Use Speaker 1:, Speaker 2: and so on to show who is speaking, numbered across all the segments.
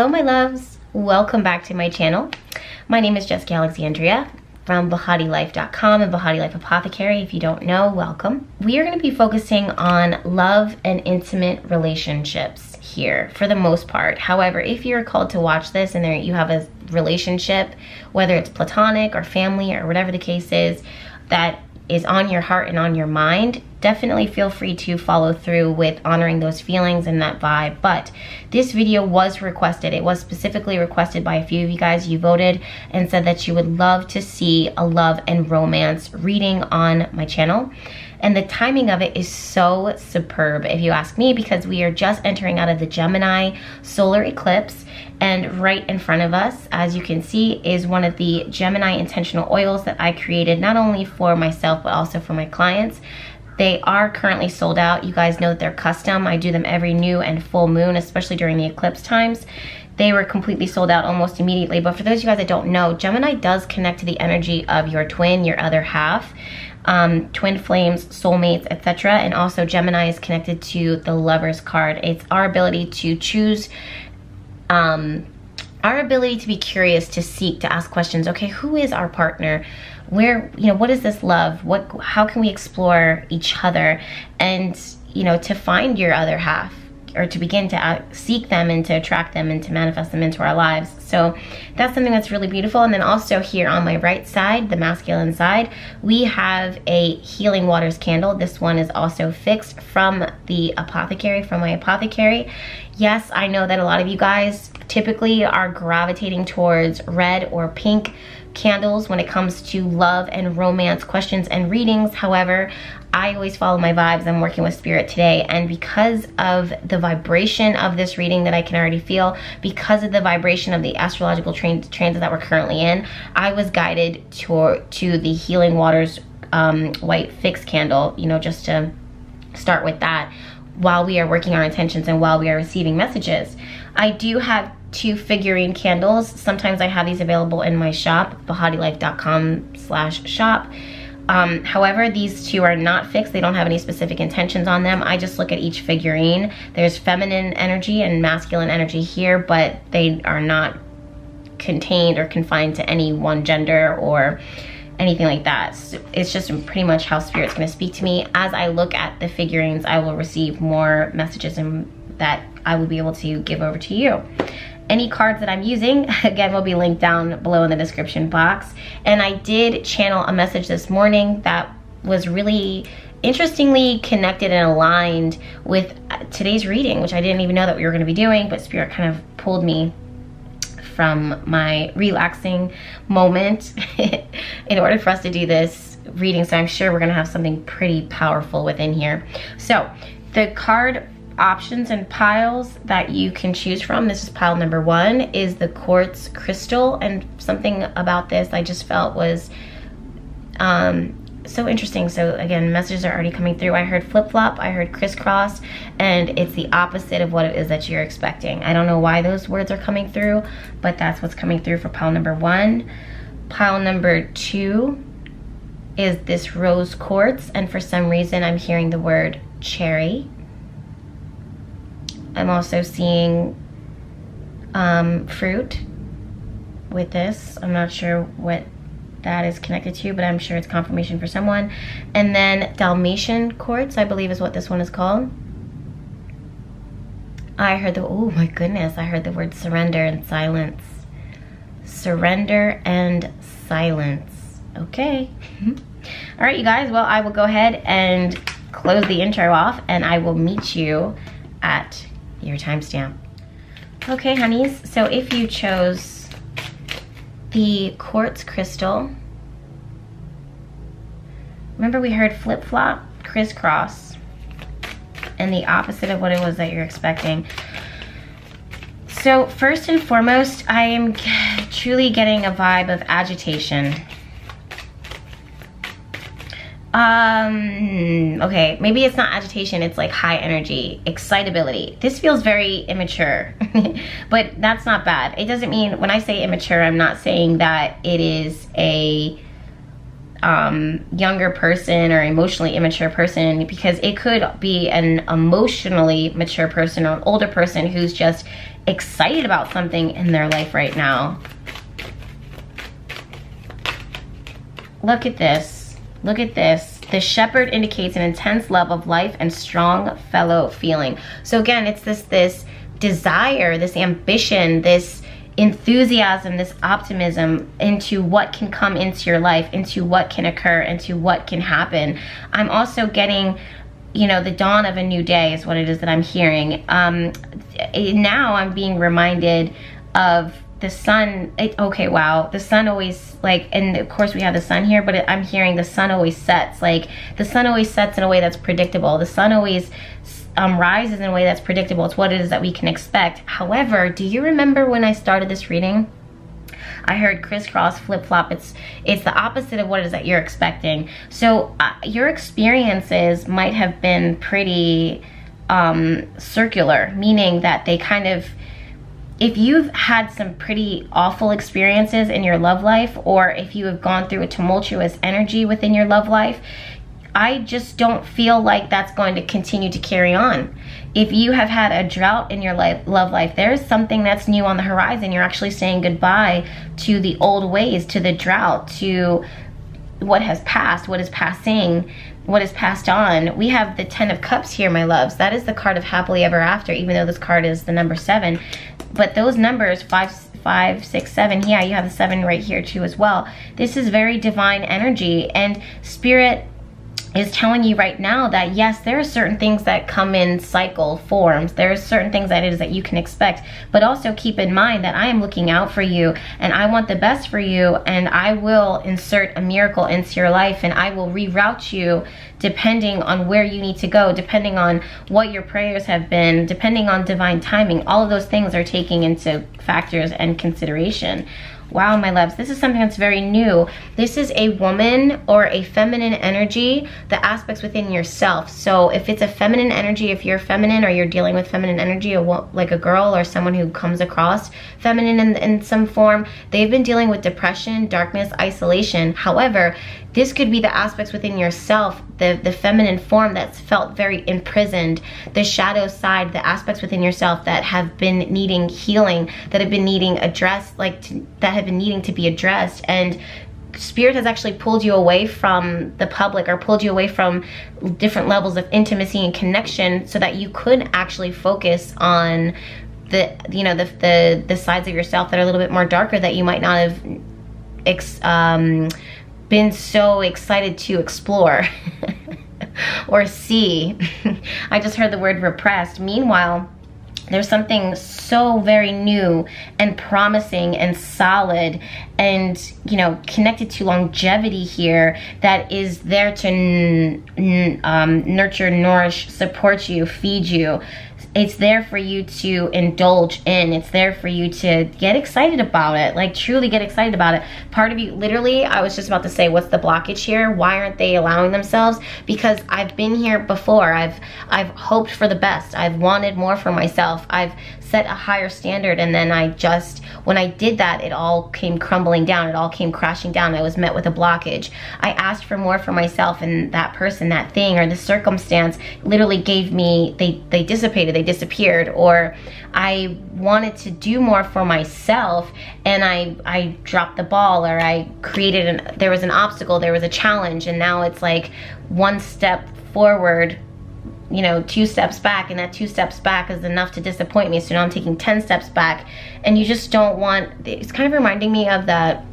Speaker 1: Hello my loves, welcome back to my channel. My name is Jessica Alexandria from BehatiLife.com and Behati Life Apothecary. If you don't know, welcome. We are going to be focusing on love and intimate relationships here for the most part. However, if you're called to watch this and there you have a relationship, whether it's platonic or family or whatever the case is, that is on your heart and on your mind, definitely feel free to follow through with honoring those feelings and that vibe. But this video was requested. It was specifically requested by a few of you guys. You voted and said that you would love to see a love and romance reading on my channel. And the timing of it is so superb, if you ask me, because we are just entering out of the Gemini solar eclipse. And right in front of us, as you can see, is one of the Gemini intentional oils that I created not only for myself, but also for my clients. They are currently sold out. You guys know that they're custom. I do them every new and full moon, especially during the eclipse times. They were completely sold out almost immediately. But for those of you guys that don't know, Gemini does connect to the energy of your twin, your other half um, twin flames, soulmates, etc. And also Gemini is connected to the lover's card. It's our ability to choose, um, our ability to be curious, to seek, to ask questions. Okay, who is our partner? Where, you know, what is this love? What, how can we explore each other? And, you know, to find your other half or to begin to uh, seek them and to attract them and to manifest them into our lives. So that's something that's really beautiful. And then also here on my right side, the masculine side, we have a Healing Waters candle. This one is also fixed from the apothecary, from my apothecary. Yes, I know that a lot of you guys typically are gravitating towards red or pink candles when it comes to love and romance questions and readings. However, I always follow my vibes. I'm working with spirit today. And because of the vibration of this reading that I can already feel, because of the vibration of the astrological transit that we're currently in, I was guided to, to the Healing Waters um, white fix candle, you know, just to start with that while we are working our intentions and while we are receiving messages. I do have two figurine candles. Sometimes I have these available in my shop, behatilife.com slash shop. Um, however, these two are not fixed. They don't have any specific intentions on them. I just look at each figurine. There's feminine energy and masculine energy here, but they are not contained or confined to any one gender or anything like that. It's just pretty much how spirit's gonna speak to me. As I look at the figurines, I will receive more messages and that I will be able to give over to you any cards that I'm using, again, will be linked down below in the description box. And I did channel a message this morning that was really interestingly connected and aligned with uh, today's reading, which I didn't even know that we were gonna be doing, but Spirit kind of pulled me from my relaxing moment in order for us to do this reading. So I'm sure we're gonna have something pretty powerful within here. So the card options and piles that you can choose from. This is pile number one, is the quartz crystal. And something about this I just felt was um, so interesting. So again, messages are already coming through. I heard flip-flop, I heard crisscross, and it's the opposite of what it is that you're expecting. I don't know why those words are coming through, but that's what's coming through for pile number one. Pile number two is this rose quartz, and for some reason I'm hearing the word cherry. I'm also seeing um, fruit with this. I'm not sure what that is connected to, but I'm sure it's confirmation for someone. And then Dalmatian quartz, I believe is what this one is called. I heard the, oh my goodness, I heard the word surrender and silence. Surrender and silence. Okay. All right, you guys, well, I will go ahead and close the intro off and I will meet you at your timestamp. Okay, honeys, so if you chose the quartz crystal, remember we heard flip-flop, crisscross, and the opposite of what it was that you're expecting. So first and foremost, I am truly getting a vibe of agitation um okay maybe it's not agitation it's like high energy excitability this feels very immature but that's not bad it doesn't mean when i say immature i'm not saying that it is a um, younger person or emotionally immature person because it could be an emotionally mature person or an older person who's just excited about something in their life right now. Look at this. Look at this. The shepherd indicates an intense love of life and strong fellow feeling. So again, it's this this desire, this ambition, this enthusiasm, this optimism into what can come into your life, into what can occur, into what can happen. I'm also getting you know the dawn of a new day is what it is that i'm hearing um now i'm being reminded of the sun it, okay wow the sun always like and of course we have the sun here but it, i'm hearing the sun always sets like the sun always sets in a way that's predictable the sun always um, rises in a way that's predictable it's what it is that we can expect however do you remember when i started this reading I heard crisscross, flip flop. It's it's the opposite of what it is that you're expecting. So uh, your experiences might have been pretty um, circular, meaning that they kind of if you've had some pretty awful experiences in your love life or if you have gone through a tumultuous energy within your love life, I just don't feel like that's going to continue to carry on. If you have had a drought in your life, love life, there's something that's new on the horizon. You're actually saying goodbye to the old ways, to the drought, to what has passed, what is passing, what is passed on. We have the Ten of Cups here, my loves. That is the card of happily ever after, even though this card is the number seven. But those numbers, five, five, six, seven, yeah, you have the seven right here too as well. This is very divine energy and spirit is telling you right now that yes, there are certain things that come in cycle forms. There are certain things that it is that you can expect, but also keep in mind that I am looking out for you and I want the best for you and I will insert a miracle into your life and I will reroute you depending on where you need to go, depending on what your prayers have been, depending on divine timing. All of those things are taking into factors and consideration. Wow, my loves, this is something that's very new. This is a woman or a feminine energy, the aspects within yourself. So if it's a feminine energy, if you're feminine or you're dealing with feminine energy, like a girl or someone who comes across feminine in, in some form, they've been dealing with depression, darkness, isolation. However, this could be the aspects within yourself, the, the feminine form that's felt very imprisoned, the shadow side, the aspects within yourself that have been needing healing, that have been needing addressed, like to, that have been needing to be addressed. And spirit has actually pulled you away from the public or pulled you away from different levels of intimacy and connection so that you could actually focus on the you know the the, the sides of yourself that are a little bit more darker that you might not have ex, um, been so excited to explore or see. I just heard the word repressed. Meanwhile, there's something so very new and promising and solid and you know connected to longevity here that is there to um, nurture nourish support you feed you it's there for you to indulge in. It's there for you to get excited about it, like truly get excited about it. Part of you, literally, I was just about to say, what's the blockage here? Why aren't they allowing themselves? Because I've been here before. I've I've hoped for the best. I've wanted more for myself. I've set a higher standard and then I just, when I did that, it all came crumbling down. It all came crashing down. I was met with a blockage. I asked for more for myself and that person, that thing, or the circumstance literally gave me, they, they dissipated, they disappeared, or I wanted to do more for myself and I, I dropped the ball or I created an, there was an obstacle, there was a challenge and now it's like one step forward you know, two steps back and that two steps back is enough to disappoint me. So now I'm taking 10 steps back and you just don't want, it's kind of reminding me of that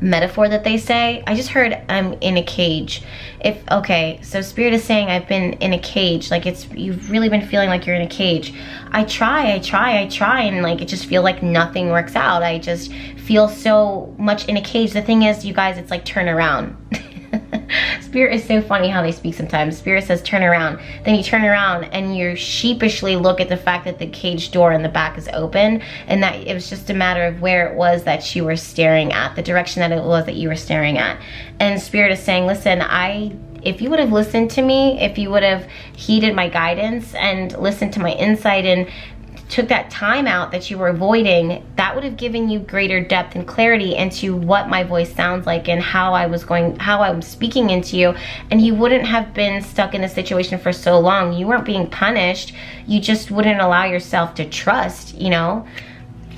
Speaker 1: metaphor that they say. I just heard I'm in a cage. If, okay, so spirit is saying I've been in a cage. Like it's, you've really been feeling like you're in a cage. I try, I try, I try and like it just feel like nothing works out. I just feel so much in a cage. The thing is, you guys, it's like turn around. Spirit is so funny how they speak sometimes. Spirit says turn around. Then you turn around and you sheepishly look at the fact that the cage door in the back is open and that it was just a matter of where it was that you were staring at, the direction that it was that you were staring at. And Spirit is saying, listen, I if you would have listened to me, if you would have heeded my guidance and listened to my insight and took that time out that you were avoiding, that would have given you greater depth and clarity into what my voice sounds like and how I was going, how I'm speaking into you. And you wouldn't have been stuck in a situation for so long. You weren't being punished. You just wouldn't allow yourself to trust, you know?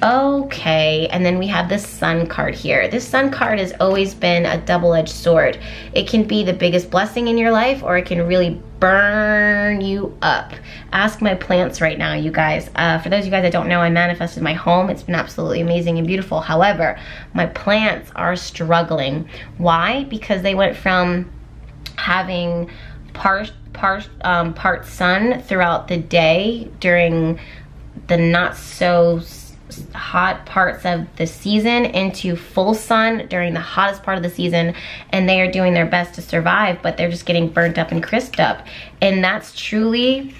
Speaker 1: Okay, and then we have the sun card here. This sun card has always been a double-edged sword. It can be the biggest blessing in your life or it can really burn you up. Ask my plants right now, you guys. Uh, for those of you guys that don't know, I manifested my home. It's been absolutely amazing and beautiful. However, my plants are struggling. Why? Because they went from having part, part, um, part sun throughout the day during the not so hot parts of the season into full sun during the hottest part of the season and they are doing their best to survive but they're just getting burnt up and crisped up. And that's truly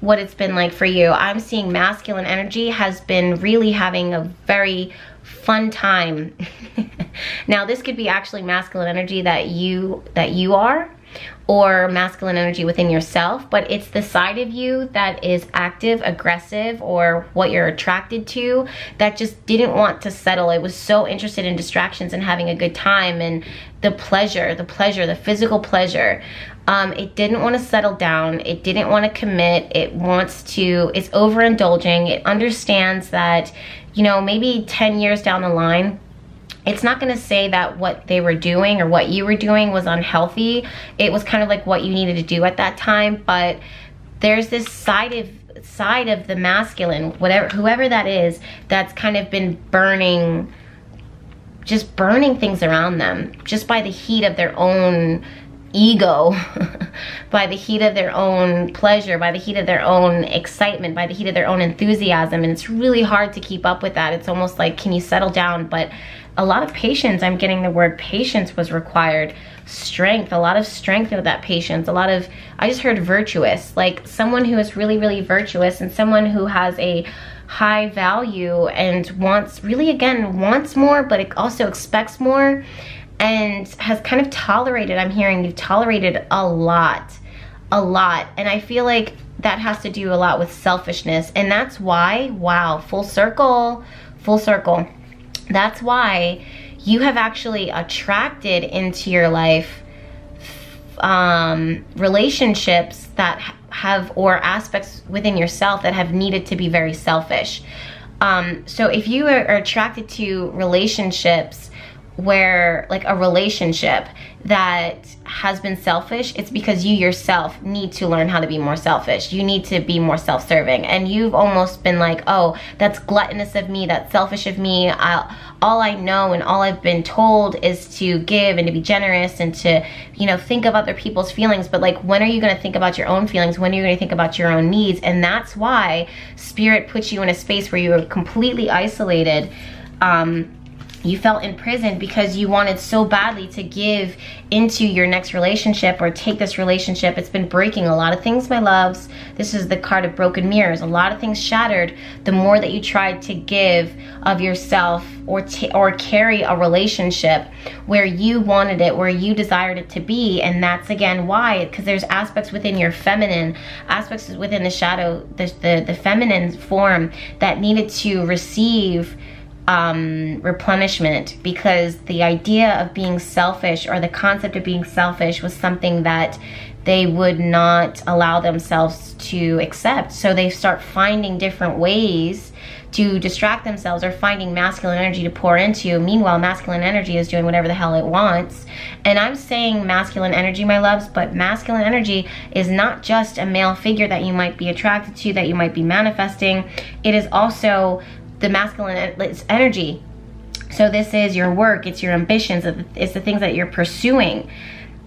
Speaker 1: what it's been like for you. I'm seeing masculine energy has been really having a very fun time. Now this could be actually masculine energy that you that you are or masculine energy within yourself, but it's the side of you that is active, aggressive, or what you're attracted to that just didn't want to settle. It was so interested in distractions and having a good time and the pleasure, the pleasure, the physical pleasure. Um, it didn't want to settle down. It didn't want to commit. It wants to, it's overindulging. It understands that, you know, maybe 10 years down the line, it's not going to say that what they were doing or what you were doing was unhealthy. It was kind of like what you needed to do at that time, but there's this side of side of the masculine, whatever whoever that is, that's kind of been burning just burning things around them just by the heat of their own ego by the heat of their own pleasure by the heat of their own excitement by the heat of their own enthusiasm and it's really hard to keep up with that it's almost like can you settle down but a lot of patience i'm getting the word patience was required strength a lot of strength of that patience a lot of i just heard virtuous like someone who is really really virtuous and someone who has a high value and wants really again wants more but it also expects more and has kind of tolerated, I'm hearing you've tolerated a lot, a lot. And I feel like that has to do a lot with selfishness. And that's why, wow, full circle, full circle. That's why you have actually attracted into your life um, relationships that have, or aspects within yourself that have needed to be very selfish. Um, so if you are attracted to relationships where like a relationship that has been selfish it's because you yourself need to learn how to be more selfish. You need to be more self-serving. And you've almost been like oh that's gluttonous of me that's selfish of me. I'll, all i know and all i've been told is to give and to be generous and to you know think of other people's feelings. But like when are you going to think about your own feelings? When are you going to think about your own needs? And that's why spirit puts you in a space where you are completely isolated um, you felt imprisoned because you wanted so badly to give into your next relationship or take this relationship. It's been breaking a lot of things, my loves. This is the card of broken mirrors. A lot of things shattered the more that you tried to give of yourself or or carry a relationship where you wanted it, where you desired it to be. And that's again why, because there's aspects within your feminine, aspects within the shadow, the, the, the feminine form that needed to receive um, replenishment because the idea of being selfish or the concept of being selfish was something that they would not allow themselves to accept. So they start finding different ways to distract themselves or finding masculine energy to pour into. Meanwhile, masculine energy is doing whatever the hell it wants. And I'm saying masculine energy, my loves, but masculine energy is not just a male figure that you might be attracted to, that you might be manifesting. It is also the masculine energy. So this is your work, it's your ambitions, it's the things that you're pursuing.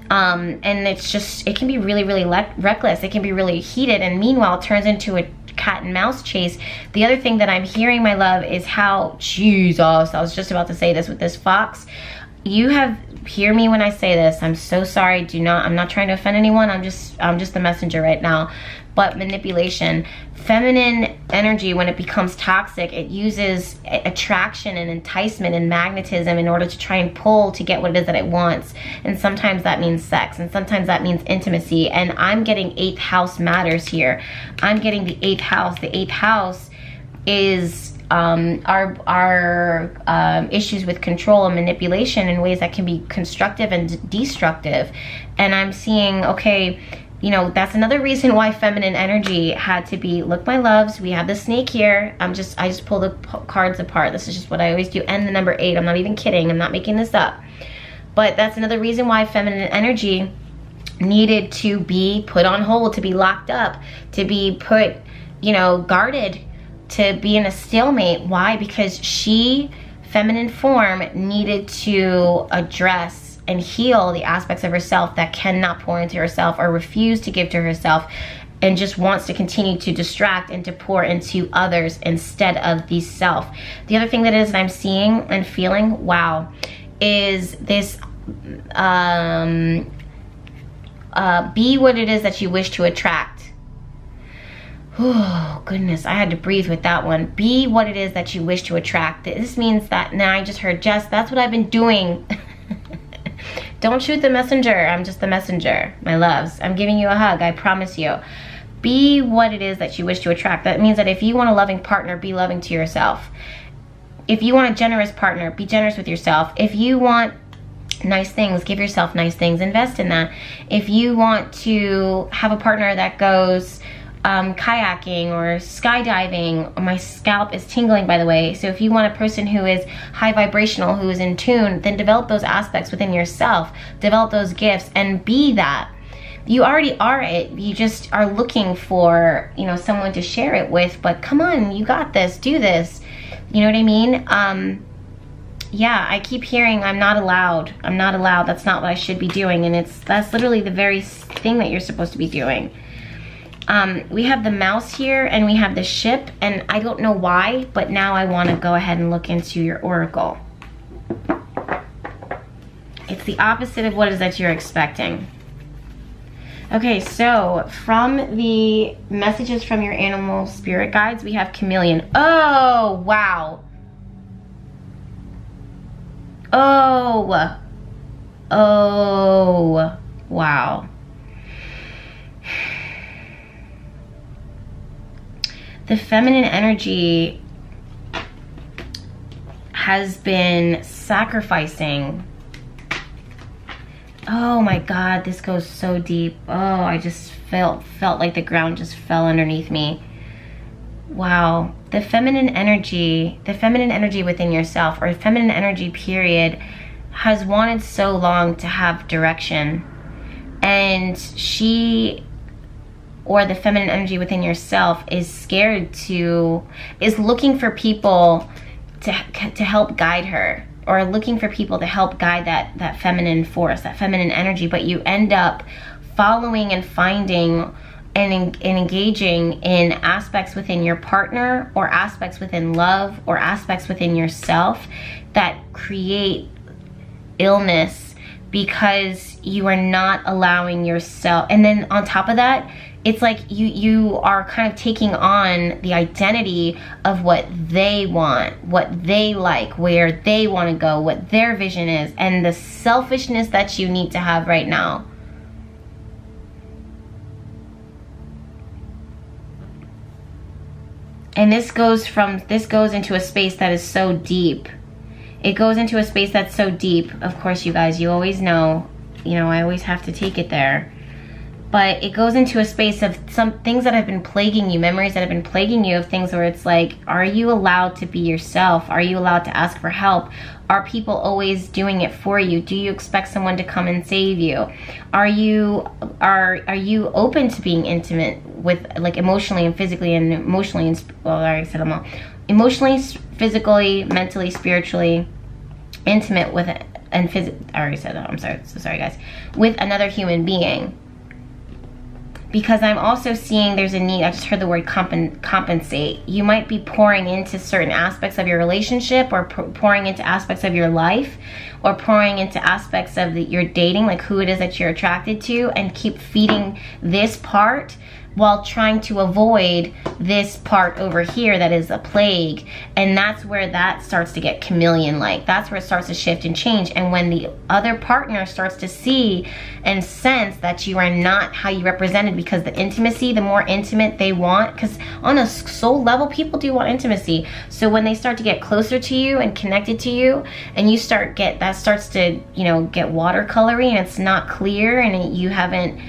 Speaker 1: Um, and it's just, it can be really, really reckless. It can be really heated and meanwhile turns into a cat and mouse chase. The other thing that I'm hearing, my love, is how, Jesus, I was just about to say this with this fox. You have, hear me when I say this. I'm so sorry. Do not, I'm not trying to offend anyone. I'm just, I'm just the messenger right now but manipulation. Feminine energy, when it becomes toxic, it uses attraction and enticement and magnetism in order to try and pull to get what it is that it wants. And sometimes that means sex, and sometimes that means intimacy. And I'm getting eighth house matters here. I'm getting the eighth house. The eighth house is um, our our um, issues with control and manipulation in ways that can be constructive and destructive. And I'm seeing, okay, you know, that's another reason why feminine energy had to be, look my loves, we have the snake here. I'm just, I just pull the cards apart. This is just what I always do. And the number eight, I'm not even kidding. I'm not making this up. But that's another reason why feminine energy needed to be put on hold, to be locked up, to be put, you know, guarded to be in a stalemate. Why? Because she, feminine form, needed to address and heal the aspects of herself that cannot pour into herself or refuse to give to herself and just wants to continue to distract and to pour into others instead of the self. The other thing that is that I'm seeing and feeling, wow, is this um, uh, be what it is that you wish to attract Oh, goodness, I had to breathe with that one. Be what it is that you wish to attract. This means that now I just heard Jess, that's what I've been doing. Don't shoot the messenger. I'm just the messenger, my loves. I'm giving you a hug, I promise you. Be what it is that you wish to attract. That means that if you want a loving partner, be loving to yourself. If you want a generous partner, be generous with yourself. If you want nice things, give yourself nice things, invest in that. If you want to have a partner that goes, um, kayaking or skydiving. My scalp is tingling, by the way. So if you want a person who is high vibrational, who is in tune, then develop those aspects within yourself. Develop those gifts and be that. You already are it. You just are looking for, you know, someone to share it with. But come on, you got this. Do this. You know what I mean? Um, yeah, I keep hearing I'm not allowed. I'm not allowed. That's not what I should be doing. And it's that's literally the very thing that you're supposed to be doing. Um, we have the mouse here and we have the ship and I don't know why, but now I want to go ahead and look into your oracle. It's the opposite of what is that you're expecting. Okay, so from the messages from your animal spirit guides, we have chameleon. Oh, wow. Oh. Oh, wow. The feminine energy has been sacrificing. Oh my god this goes so deep. Oh i just felt felt like the ground just fell underneath me. Wow the feminine energy the feminine energy within yourself or feminine energy period has wanted so long to have direction. And she or the feminine energy within yourself is scared to is looking for people to to help guide her or looking for people to help guide that that feminine force that feminine energy. But you end up following and finding and, and engaging in aspects within your partner or aspects within love or aspects within yourself that create illness because you are not allowing yourself. And then on top of that it's like you you are kind of taking on the identity of what they want what they like where they want to go what their vision is and the selfishness that you need to have right now. And this goes from this goes into a space that is so deep. It goes into a space that's so deep. Of course you guys you always know. You know i always have to take it there but it goes into a space of some things that have been plaguing you, memories that have been plaguing you of things where it's like, are you allowed to be yourself? Are you allowed to ask for help? Are people always doing it for you? Do you expect someone to come and save you? Are you are are you open to being intimate with like emotionally and physically and emotionally and well, I already said them all. Emotionally, physically, mentally, spiritually intimate with and phys- I already said that. I'm sorry. So sorry guys. With another human being because I'm also seeing there's a need, I just heard the word compen compensate. You might be pouring into certain aspects of your relationship or pouring into aspects of your life or pouring into aspects of the, your dating, like who it is that you're attracted to and keep feeding this part while trying to avoid this part over here that is a plague. And that's where that starts to get chameleon like. That's where it starts to shift and change. And when the other partner starts to see and sense that you are not how you represented because the intimacy, the more intimate they want, because on a soul level, people do want intimacy. So when they start to get closer to you and connected to you, and you start get that starts to, you know, get watercolory and it's not clear and you haven't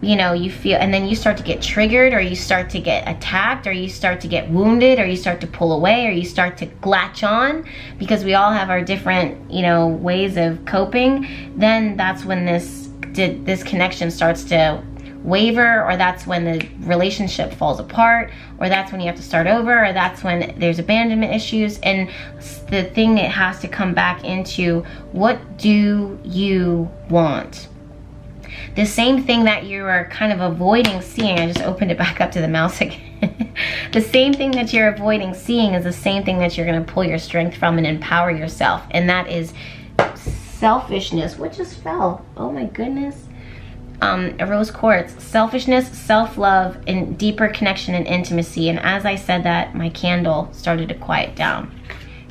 Speaker 1: you know, you feel, and then you start to get triggered or you start to get attacked or you start to get wounded or you start to pull away or you start to latch on because we all have our different, you know, ways of coping, then that's when this, this connection starts to waver or that's when the relationship falls apart or that's when you have to start over or that's when there's abandonment issues and the thing it has to come back into what do you want the same thing that you are kind of avoiding seeing, I just opened it back up to the mouse again. the same thing that you're avoiding seeing is the same thing that you're gonna pull your strength from and empower yourself. And that is selfishness. What just fell? Oh my goodness. Um, rose quartz, selfishness, self-love, and deeper connection and intimacy. And as I said that, my candle started to quiet down.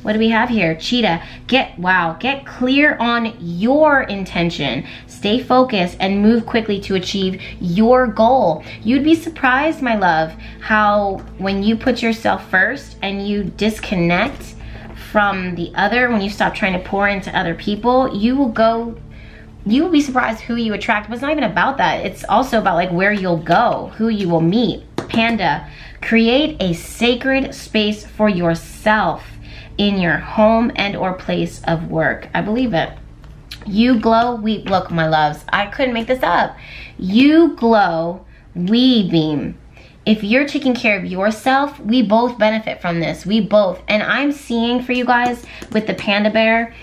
Speaker 1: What do we have here? Cheetah, get, wow, get clear on your intention. Stay focused and move quickly to achieve your goal. You'd be surprised, my love, how when you put yourself first and you disconnect from the other, when you stop trying to pour into other people, you will go you will be surprised who you attract but it's not even about that it's also about like where you'll go who you will meet panda create a sacred space for yourself in your home and or place of work. I believe it. You glow, we look, my loves. I couldn't make this up. You glow, we beam. If you're taking care of yourself, we both benefit from this. We both. And I'm seeing for you guys with the panda bear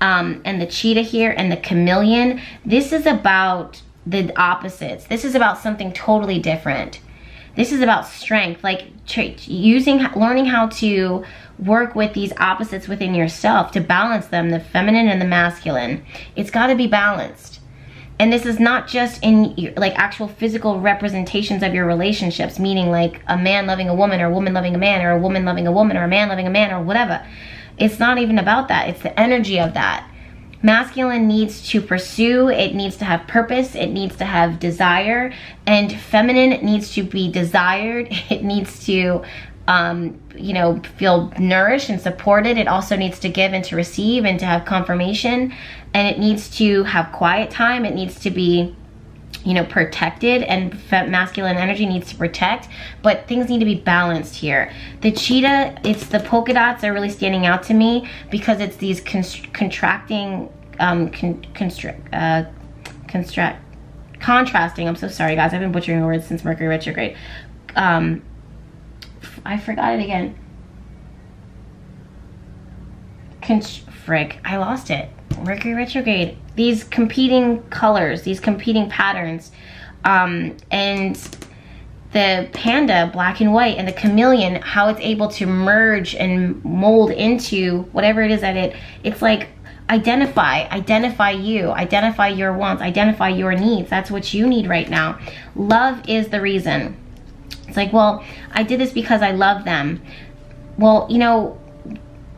Speaker 1: um, and the cheetah here and the chameleon, this is about the opposites. This is about something totally different. This is about strength, like using, learning how to work with these opposites within yourself to balance them, the feminine and the masculine. It's got to be balanced. And this is not just in like actual physical representations of your relationships, meaning like a man loving a woman or a woman loving a man or a woman loving a woman or a man loving a man or whatever. It's not even about that. It's the energy of that. Masculine needs to pursue, it needs to have purpose, it needs to have desire, and feminine needs to be desired, it needs to um, you know, feel nourished and supported. It also needs to give and to receive and to have confirmation. And it needs to have quiet time. It needs to be, you know, protected and masculine energy needs to protect, but things need to be balanced here. The cheetah, it's the polka dots are really standing out to me because it's these contracting, um, con constrict, uh, construct, contrasting, I'm so sorry guys, I've been butchering words since Mercury retrograde. Um, I forgot it again. Con frick, I lost it. Mercury retrograde. These competing colors, these competing patterns. Um, and the panda, black and white, and the chameleon, how it's able to merge and mold into whatever it is that it, it's like identify, identify you, identify your wants, identify your needs. That's what you need right now. Love is the reason. It's like, well, I did this because I love them. Well, you know,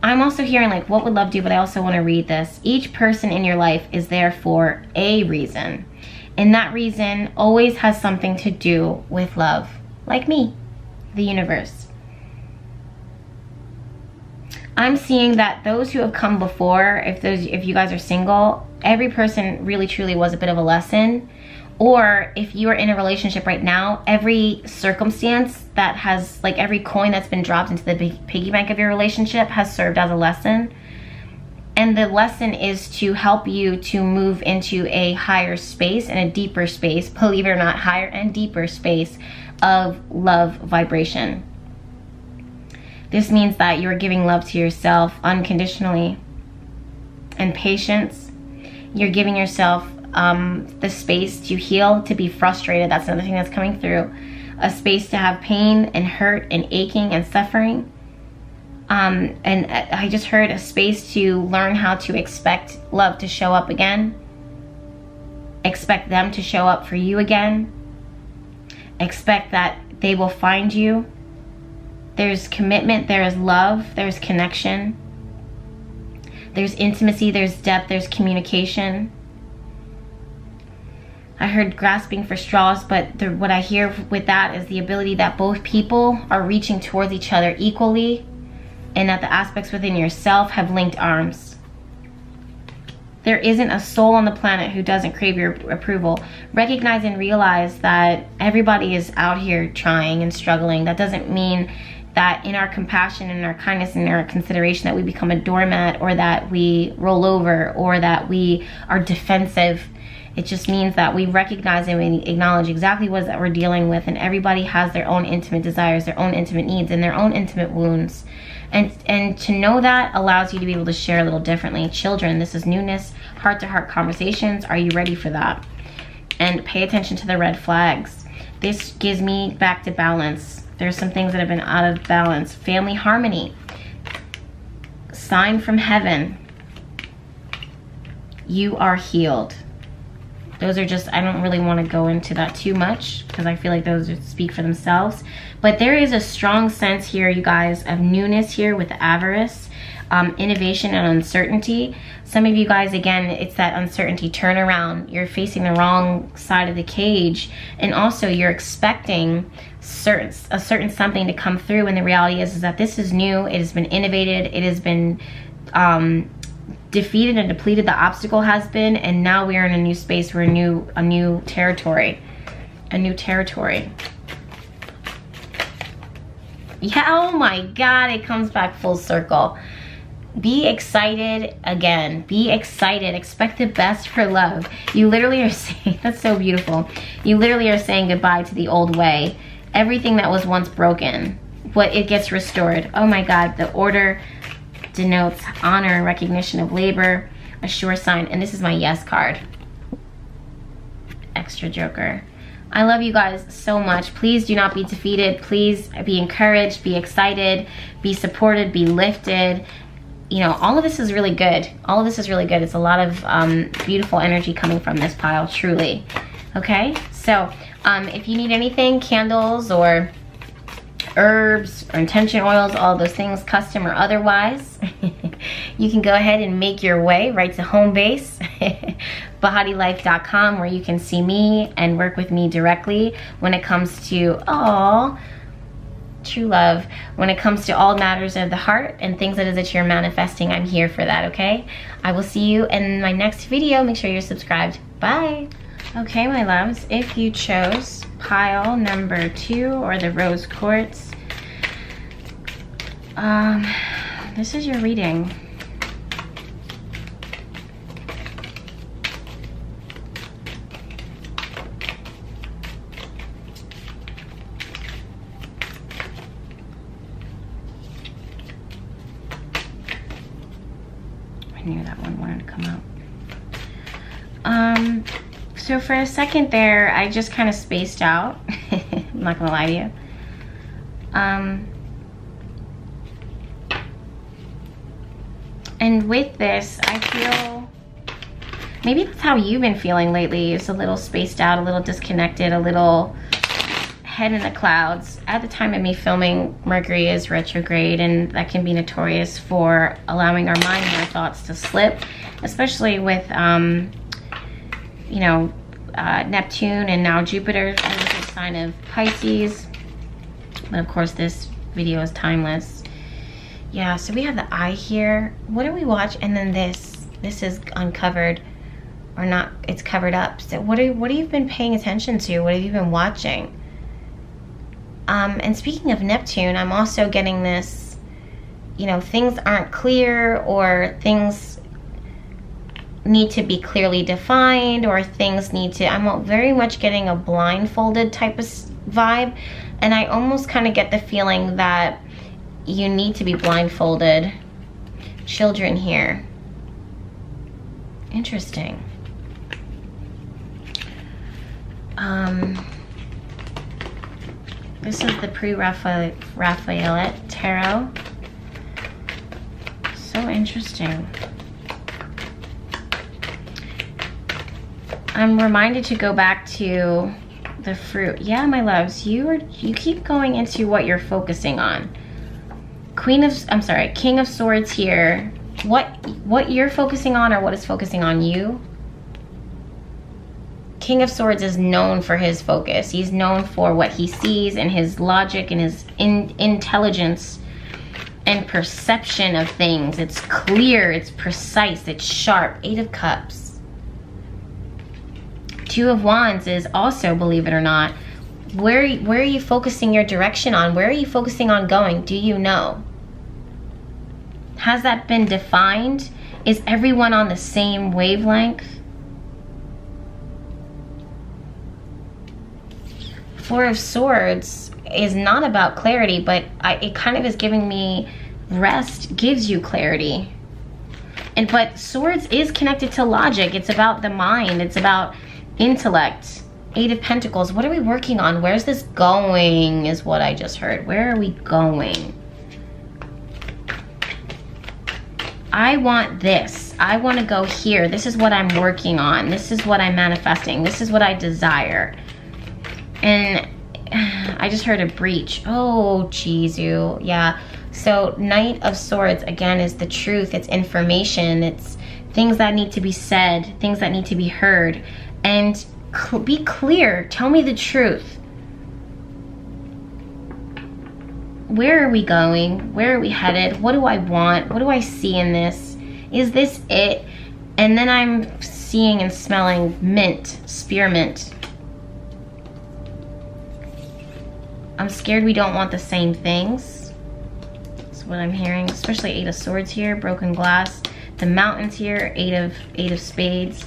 Speaker 1: I'm also hearing like, what would love do? But I also want to read this. Each person in your life is there for a reason. And that reason always has something to do with love. Like me, the universe. I'm seeing that those who have come before, if those if you guys are single, every person really truly was a bit of a lesson or if you are in a relationship right now, every circumstance that has, like every coin that's been dropped into the piggy bank of your relationship has served as a lesson. And the lesson is to help you to move into a higher space and a deeper space, believe it or not, higher and deeper space of love vibration. This means that you're giving love to yourself unconditionally and patience. You're giving yourself um, the space to heal, to be frustrated. That's another thing that's coming through. A space to have pain and hurt and aching and suffering. Um, and I just heard a space to learn how to expect love to show up again. Expect them to show up for you again. expect that they will find you. There's commitment, there is love, there's connection. There's intimacy, there's depth, there's communication. I heard grasping for straws, but the, what I hear with that is the ability that both people are reaching towards each other equally and that the aspects within yourself have linked arms. There isn't a soul on the planet who doesn't crave your approval. Recognize and realize that everybody is out here trying and struggling. That doesn't mean that in our compassion and our kindness and our consideration that we become a doormat or that we roll over or that we are defensive. It just means that we recognize and we acknowledge exactly what that we're dealing with and everybody has their own intimate desires, their own intimate needs, and their own intimate wounds. And, and to know that allows you to be able to share a little differently. Children, this is newness, heart-to-heart -heart conversations. Are you ready for that? And pay attention to the red flags. This gives me back to balance there's some things that have been out of balance. Family harmony. Sign from heaven. You are healed. Those are just, I don't really want to go into that too much because I feel like those speak for themselves. But there is a strong sense here, you guys, of newness here with avarice, um, innovation and uncertainty. Some of you guys, again, it's that uncertainty turnaround. You're facing the wrong side of the cage. And also you're expecting certain a certain something to come through and the reality is, is that this is new. It has been innovated. It has been um, defeated and depleted the obstacle has been and now we are in a new space. We're a new a new territory. A new territory. Yeah oh my god it comes back full circle. Be excited again. Be excited. Expect the best for love. You literally are saying that's so beautiful. You literally are saying goodbye to the old way everything that was once broken, what it gets restored. Oh my God, the order denotes honor and recognition of labor, a sure sign, and this is my yes card. Extra joker. I love you guys so much. Please do not be defeated. Please be encouraged, be excited, be supported, be lifted. You know, all of this is really good. All of this is really good. It's a lot of um, beautiful energy coming from this pile, truly. Okay, so um, if you need anything, candles or herbs or intention oils, all those things, custom or otherwise, you can go ahead and make your way right to home base, BehatiLife.com, where you can see me and work with me directly when it comes to, all true love. When it comes to all matters of the heart and things that is that you're manifesting, I'm here for that, okay? I will see you in my next video. Make sure you're subscribed. Bye. Okay, my loves, if you chose pile number two or the rose quartz, um, this is your reading. I knew that one wanted to come out. Um, so for a second there, I just kind of spaced out. I'm not gonna lie to you. Um, and with this, I feel, maybe that's how you've been feeling lately. It's a little spaced out, a little disconnected, a little head in the clouds. At the time of me filming, Mercury is retrograde and that can be notorious for allowing our mind and our thoughts to slip, especially with um, you know, uh, Neptune and now Jupiter is sign of Pisces. But of course this video is timeless. Yeah, so we have the eye here. What do we watch? And then this, this is uncovered or not, it's covered up. So what, are, what have you been paying attention to? What have you been watching? Um, and speaking of Neptune, I'm also getting this, you know, things aren't clear or things need to be clearly defined or things need to, I'm very much getting a blindfolded type of vibe. And I almost kind of get the feeling that you need to be blindfolded. Children here. Interesting. Um, this is the pre-Raphaelite Tarot. So interesting. I'm reminded to go back to the fruit. Yeah, my loves, you are you keep going into what you're focusing on. Queen of I'm sorry, King of Swords here. What what you're focusing on or what is focusing on you? King of Swords is known for his focus. He's known for what he sees and his logic and his in, intelligence and perception of things. It's clear, it's precise, it's sharp. Eight of Cups. Two of Wands is also, believe it or not, where, where are you focusing your direction on? Where are you focusing on going? Do you know? Has that been defined? Is everyone on the same wavelength? Four of Swords is not about clarity, but I, it kind of is giving me rest gives you clarity. And but swords is connected to logic. It's about the mind. It's about intellect. Eight of Pentacles. What are we working on? Where's this going is what I just heard. Where are we going? I want this. I want to go here. This is what I'm working on. This is what I'm manifesting. This is what I desire. And I just heard a breach. Oh, Chizu. Yeah. So Knight of Swords, again, is the truth. It's information. It's things that need to be said, things that need to be heard. And cl be clear. Tell me the truth. Where are we going? Where are we headed? What do I want? What do I see in this? Is this it? And then I'm seeing and smelling mint, spearmint. I'm scared we don't want the same things. That's what I'm hearing, especially Eight of Swords here, broken glass. The mountains here, Eight of Eight of Spades,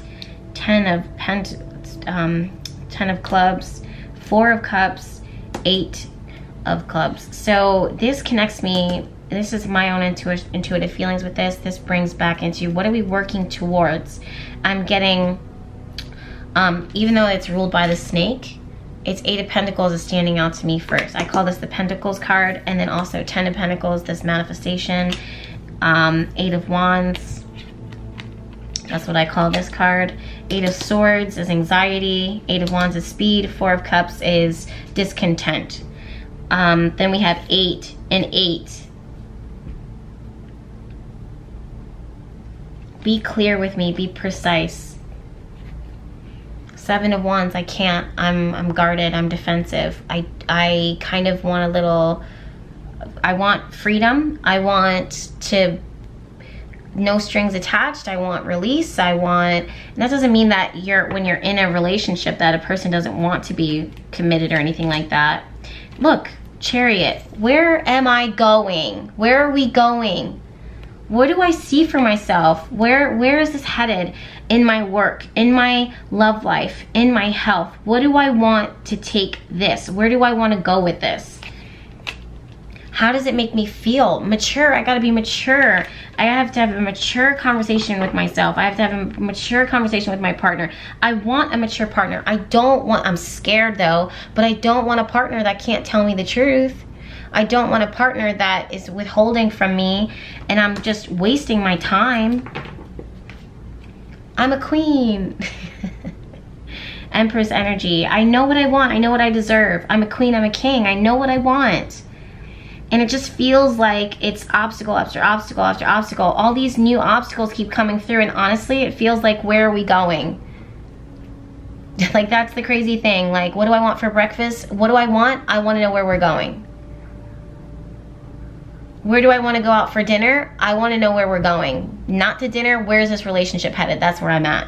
Speaker 1: Ten of Pent, um, Ten of Clubs, Four of Cups, Eight of Clubs. So this connects me. This is my own intuitive, intuitive feelings with this. This brings back into what are we working towards? I'm getting, um, even though it's ruled by the snake, it's eight of pentacles is standing out to me first i call this the pentacles card and then also ten of pentacles this manifestation um, eight of wands that's what i call this card. Eight of swords is anxiety. Eight of wands is speed. Four of cups is discontent. Um, then we have eight and eight. Be clear with me. Be precise. Seven of wands i can't. I'm i'm guarded. I'm defensive. I i kind of want a little i want freedom. I want to no strings attached i want release i want and that doesn't mean that you're when you're in a relationship that a person doesn't want to be committed or anything like that look chariot where am i going where are we going what do I see for myself? Where where is this headed in my work, in my love life, in my health? What do I want to take this? Where do I want to go with this? How does it make me feel? Mature, I gotta be mature. I have to have a mature conversation with myself. I have to have a mature conversation with my partner. I want a mature partner. I don't want, I'm scared though, but I don't want a partner that can't tell me the truth. I don't want a partner that is withholding from me and I'm just wasting my time. I'm a queen. Empress energy. I know what I want. I know what I deserve. I'm a queen. I'm a king. I know what I want. And it just feels like it's obstacle after obstacle after obstacle. All these new obstacles keep coming through. And honestly, it feels like, where are we going? like, that's the crazy thing. Like, what do I want for breakfast? What do I want? I want to know where we're going. Where do I want to go out for dinner? I want to know where we're going. Not to dinner, where is this relationship headed? That's where I'm at.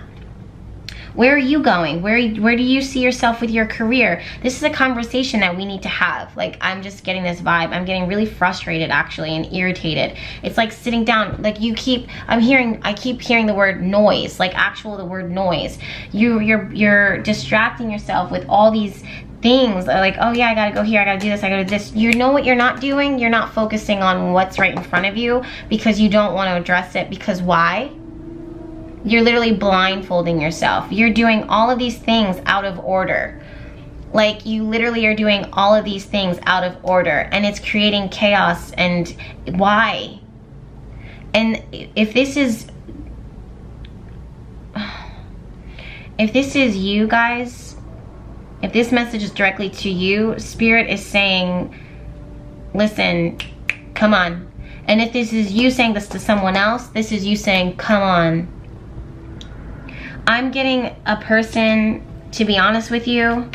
Speaker 1: Where are you going? Where, where do you see yourself with your career? This is a conversation that we need to have. Like, I'm just getting this vibe. I'm getting really frustrated, actually, and irritated. It's like sitting down, like you keep, I'm hearing, I keep hearing the word noise, like actual the word noise. You, you're, you're distracting yourself with all these things uh, like oh yeah i gotta go here i gotta do this i gotta do this you know what you're not doing you're not focusing on what's right in front of you because you don't want to address it because why you're literally blindfolding yourself you're doing all of these things out of order like you literally are doing all of these things out of order and it's creating chaos and why and if this is if this is you guys if this message is directly to you, Spirit is saying, listen, come on. And if this is you saying this to someone else, this is you saying, come on. I'm getting a person, to be honest with you,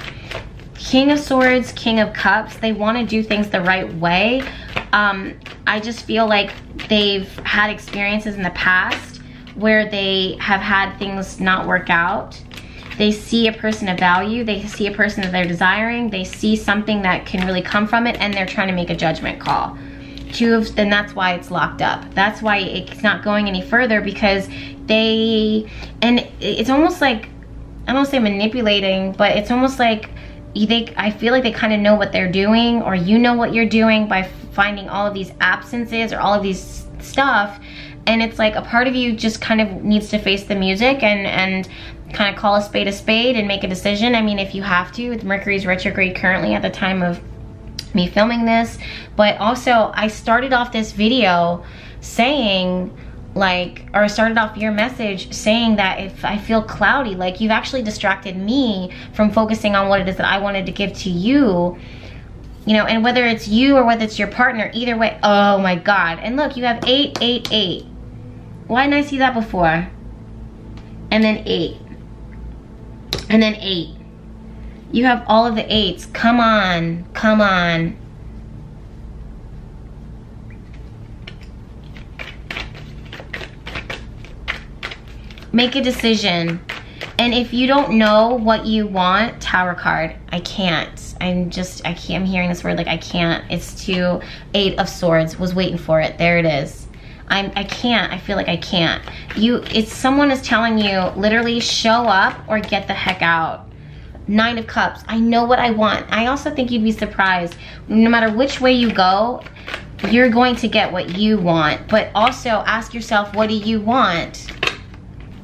Speaker 1: King of Swords, King of Cups, they want to do things the right way. Um, I just feel like they've had experiences in the past where they have had things not work out they see a person of value, they see a person that they're desiring, they see something that can really come from it, and they're trying to make a judgment call. Two of, then that's why it's locked up. That's why it's not going any further because they, and it's almost like, I don't say manipulating, but it's almost like you they, I feel like they kind of know what they're doing or you know what you're doing by finding all of these absences or all of these stuff and it's like a part of you just kind of needs to face the music and and kind of call a spade a spade and make a decision. I mean, if you have to, with Mercury's retrograde currently at the time of me filming this. But also, I started off this video saying, like, or started off your message saying that if I feel cloudy, like you've actually distracted me from focusing on what it is that I wanted to give to you. You know, and whether it's you or whether it's your partner, either way, oh my God. And look, you have eight, eight, eight. Why didn't I see that before? And then eight and then eight. You have all of the eights. Come on, come on. Make a decision. And if you don't know what you want, tower card, I can't. I'm just, I can't, I'm hearing this word like I can't. It's to eight of swords, was waiting for it. There it is. I'm, I can't, I feel like I can't. You, it's someone is telling you literally show up or get the heck out. Nine of Cups, I know what I want. I also think you'd be surprised. No matter which way you go, you're going to get what you want. But also ask yourself, what do you want?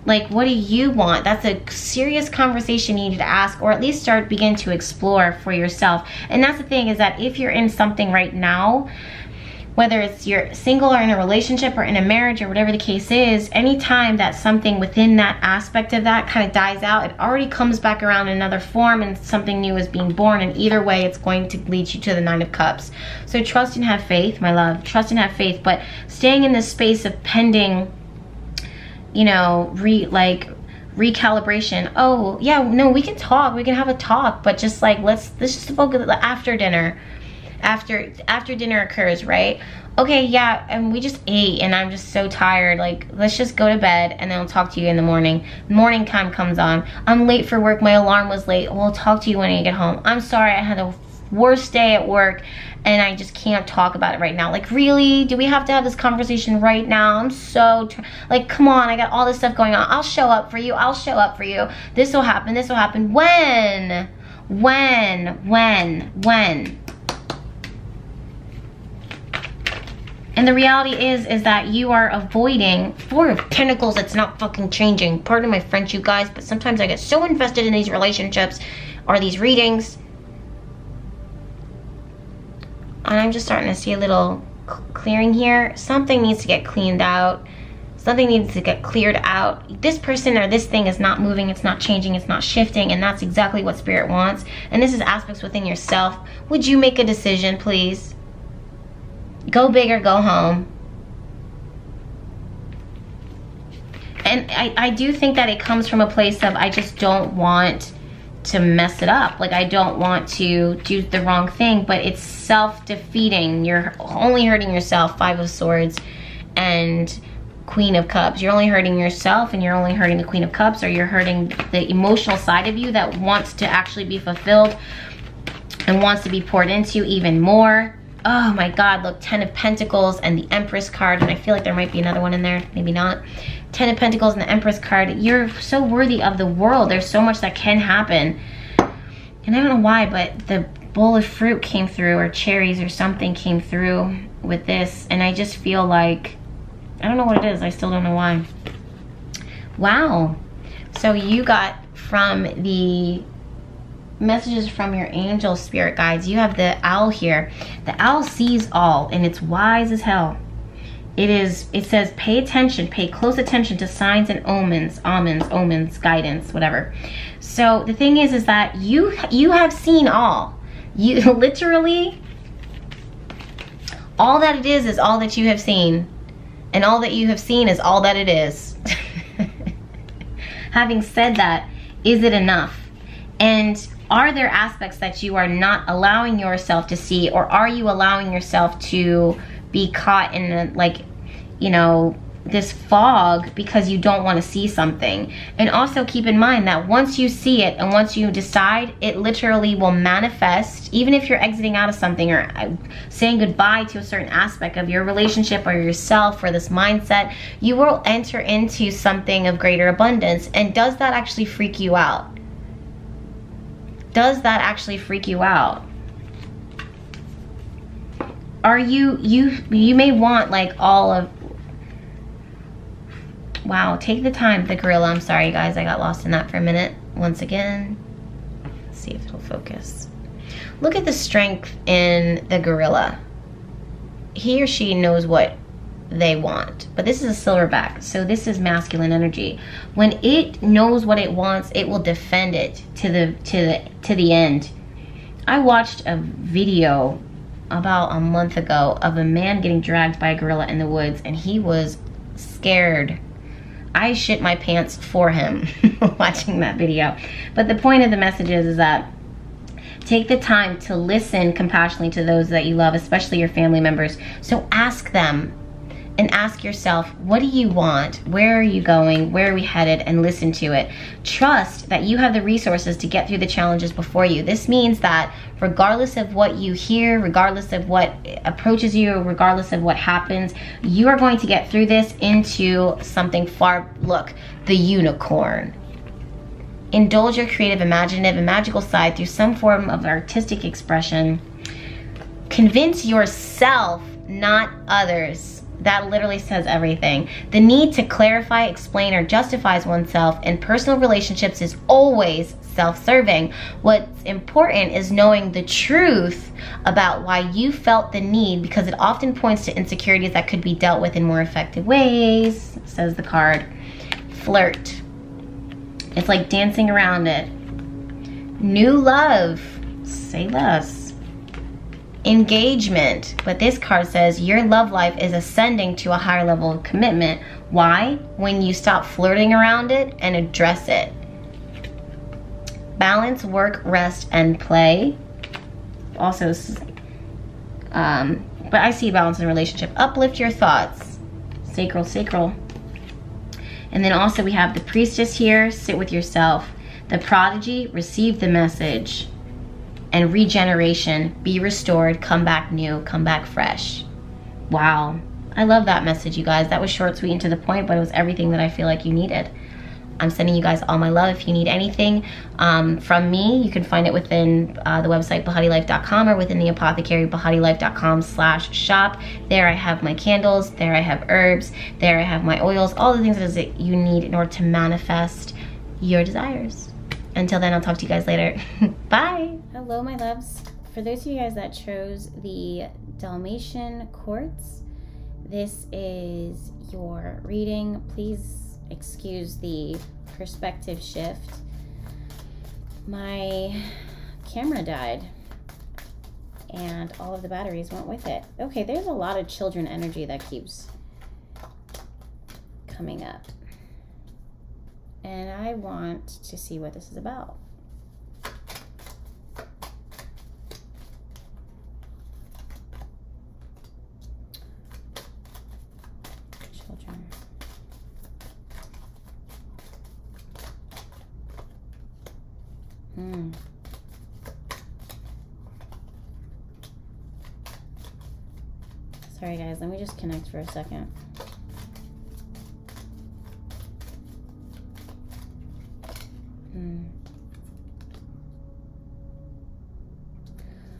Speaker 1: Like, what do you want? That's a serious conversation you need to ask or at least start begin to explore for yourself. And that's the thing is that if you're in something right now, whether it's you're single or in a relationship or in a marriage or whatever the case is, anytime that something within that aspect of that kind of dies out, it already comes back around in another form and something new is being born. And either way, it's going to lead you to the Nine of Cups. So trust and have faith, my love. Trust and have faith. But staying in this space of pending, you know, re like recalibration. Oh, yeah, no, we can talk. We can have a talk. But just like, let's, let's just focus after dinner after after dinner occurs, right? Okay, yeah, and we just ate and I'm just so tired. Like, let's just go to bed and then I'll talk to you in the morning. Morning time comes on. I'm late for work. My alarm was late. We'll talk to you when I get home. I'm sorry. I had a worst day at work and I just can't talk about it right now. Like, really? Do we have to have this conversation right now? I'm so, like, come on, I got all this stuff going on. I'll show up for you. I'll show up for you. This will happen. This will happen. When? When? When? When? And the reality is, is that you are avoiding Four of Pentacles. It's not fucking changing. Pardon my French, you guys, but sometimes I get so invested in these relationships or these readings. And I'm just starting to see a little clearing here. Something needs to get cleaned out. Something needs to get cleared out. This person or this thing is not moving, it's not changing, it's not shifting, and that's exactly what Spirit wants. And this is aspects within yourself. Would you make a decision, please? Go big or go home. And I, I do think that it comes from a place of I just don't want to mess it up. Like I don't want to do the wrong thing, but it's self-defeating. You're only hurting yourself, Five of Swords and Queen of Cups. You're only hurting yourself and you're only hurting the Queen of Cups or you're hurting the emotional side of you that wants to actually be fulfilled and wants to be poured into even more oh my god look ten of pentacles and the empress card and i feel like there might be another one in there maybe not. Ten of pentacles and the empress card you're so worthy of the world there's so much that can happen. And i don't know why but the bowl of fruit came through or cherries or something came through with this and i just feel like i don't know what it is i still don't know why. Wow. So you got from the messages from your angel spirit guides. You have the owl here. The owl sees all and it's wise as hell. it is it says pay attention pay close attention to signs and omens omens omens guidance whatever so the thing is is that you you have seen all you literally all that it is is all that you have seen and all that you have seen is all that it is having said that is it enough and are there aspects that you are not allowing yourself to see or are you allowing yourself to be caught in a, like, you know, this fog because you don't want to see something. And also keep in mind that once you see it and once you decide, it literally will manifest, even if you're exiting out of something or uh, saying goodbye to a certain aspect of your relationship or yourself or this mindset, you will enter into something of greater abundance. And does that actually freak you out? Does that actually freak you out? are you you you may want like all of wow take the time the gorilla. I'm sorry guys i got lost in that for a minute once again. Let's see if it'll focus. Look at the strength in the gorilla. He or she knows what they want but this is a silverback so this is masculine energy when it knows what it wants it will defend it to the to the to the end i watched a video about a month ago of a man getting dragged by a gorilla in the woods and he was scared. I shit my pants for him watching that video. But the point of the message is, is that take the time to listen compassionately to those that you love, especially your family members. So ask them and ask yourself, what do you want? Where are you going? Where are we headed? And listen to it. Trust that you have the resources to get through the challenges before you. This means that regardless of what you hear, regardless of what approaches you, regardless of what happens, you are going to get through this into something far, look, the unicorn. Indulge your creative, imaginative, and magical side through some form of artistic expression. Convince yourself, not others, that literally says everything. The need to clarify, explain, or justifies oneself in personal relationships is always self serving. What's important is knowing the truth about why you felt the need because it often points to insecurities that could be dealt with in more effective ways, says the card. Flirt. It's like dancing around it. New love. Say less engagement. But this card says your love life is ascending to a higher level of commitment. Why? When you stop flirting around it and address it. Balance, work, rest, and play. Also, um, but I see balance in relationship. Uplift your thoughts. Sacral, sacral. And then also we have the priestess here. Sit with yourself. The prodigy, receive the message and regeneration, be restored, come back new, come back fresh. Wow. I love that message, you guys. That was short, sweet, and to the point, but it was everything that I feel like you needed. I'm sending you guys all my love. If you need anything um, from me, you can find it within uh, the website BehatiLife.com or within the apothecary BehatiLife.com slash shop. There I have my candles. There I have herbs. There I have my oils. All the things that you need in order to manifest your desires. Until then, I'll talk to you guys later. Bye. Hello, my loves. For those of you guys that chose the Dalmatian Quartz, this is your reading. Please excuse the perspective shift. My camera died and all of the batteries went with it. Okay, there's a lot of children energy that keeps coming up and I want to see what this is about. Children. Hmm. Sorry guys, let me just connect for a second. Hmm.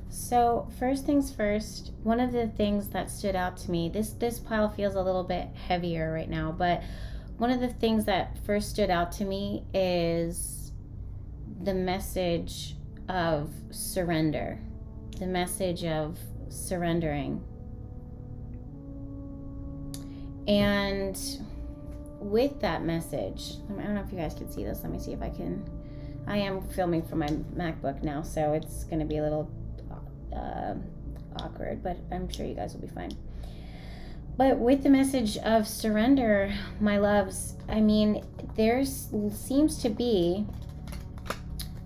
Speaker 1: So first things first, one of the things that stood out to me, this this pile feels a little bit heavier right now, but one of the things that first stood out to me is the message of surrender. The message of surrendering. And with that message, I don't know if you guys can see this. Let me see if I can. I am filming from my MacBook now, so it's going to be a little uh, awkward, but I'm sure you guys will be fine. But with the message of surrender, my loves, I mean, there seems to be,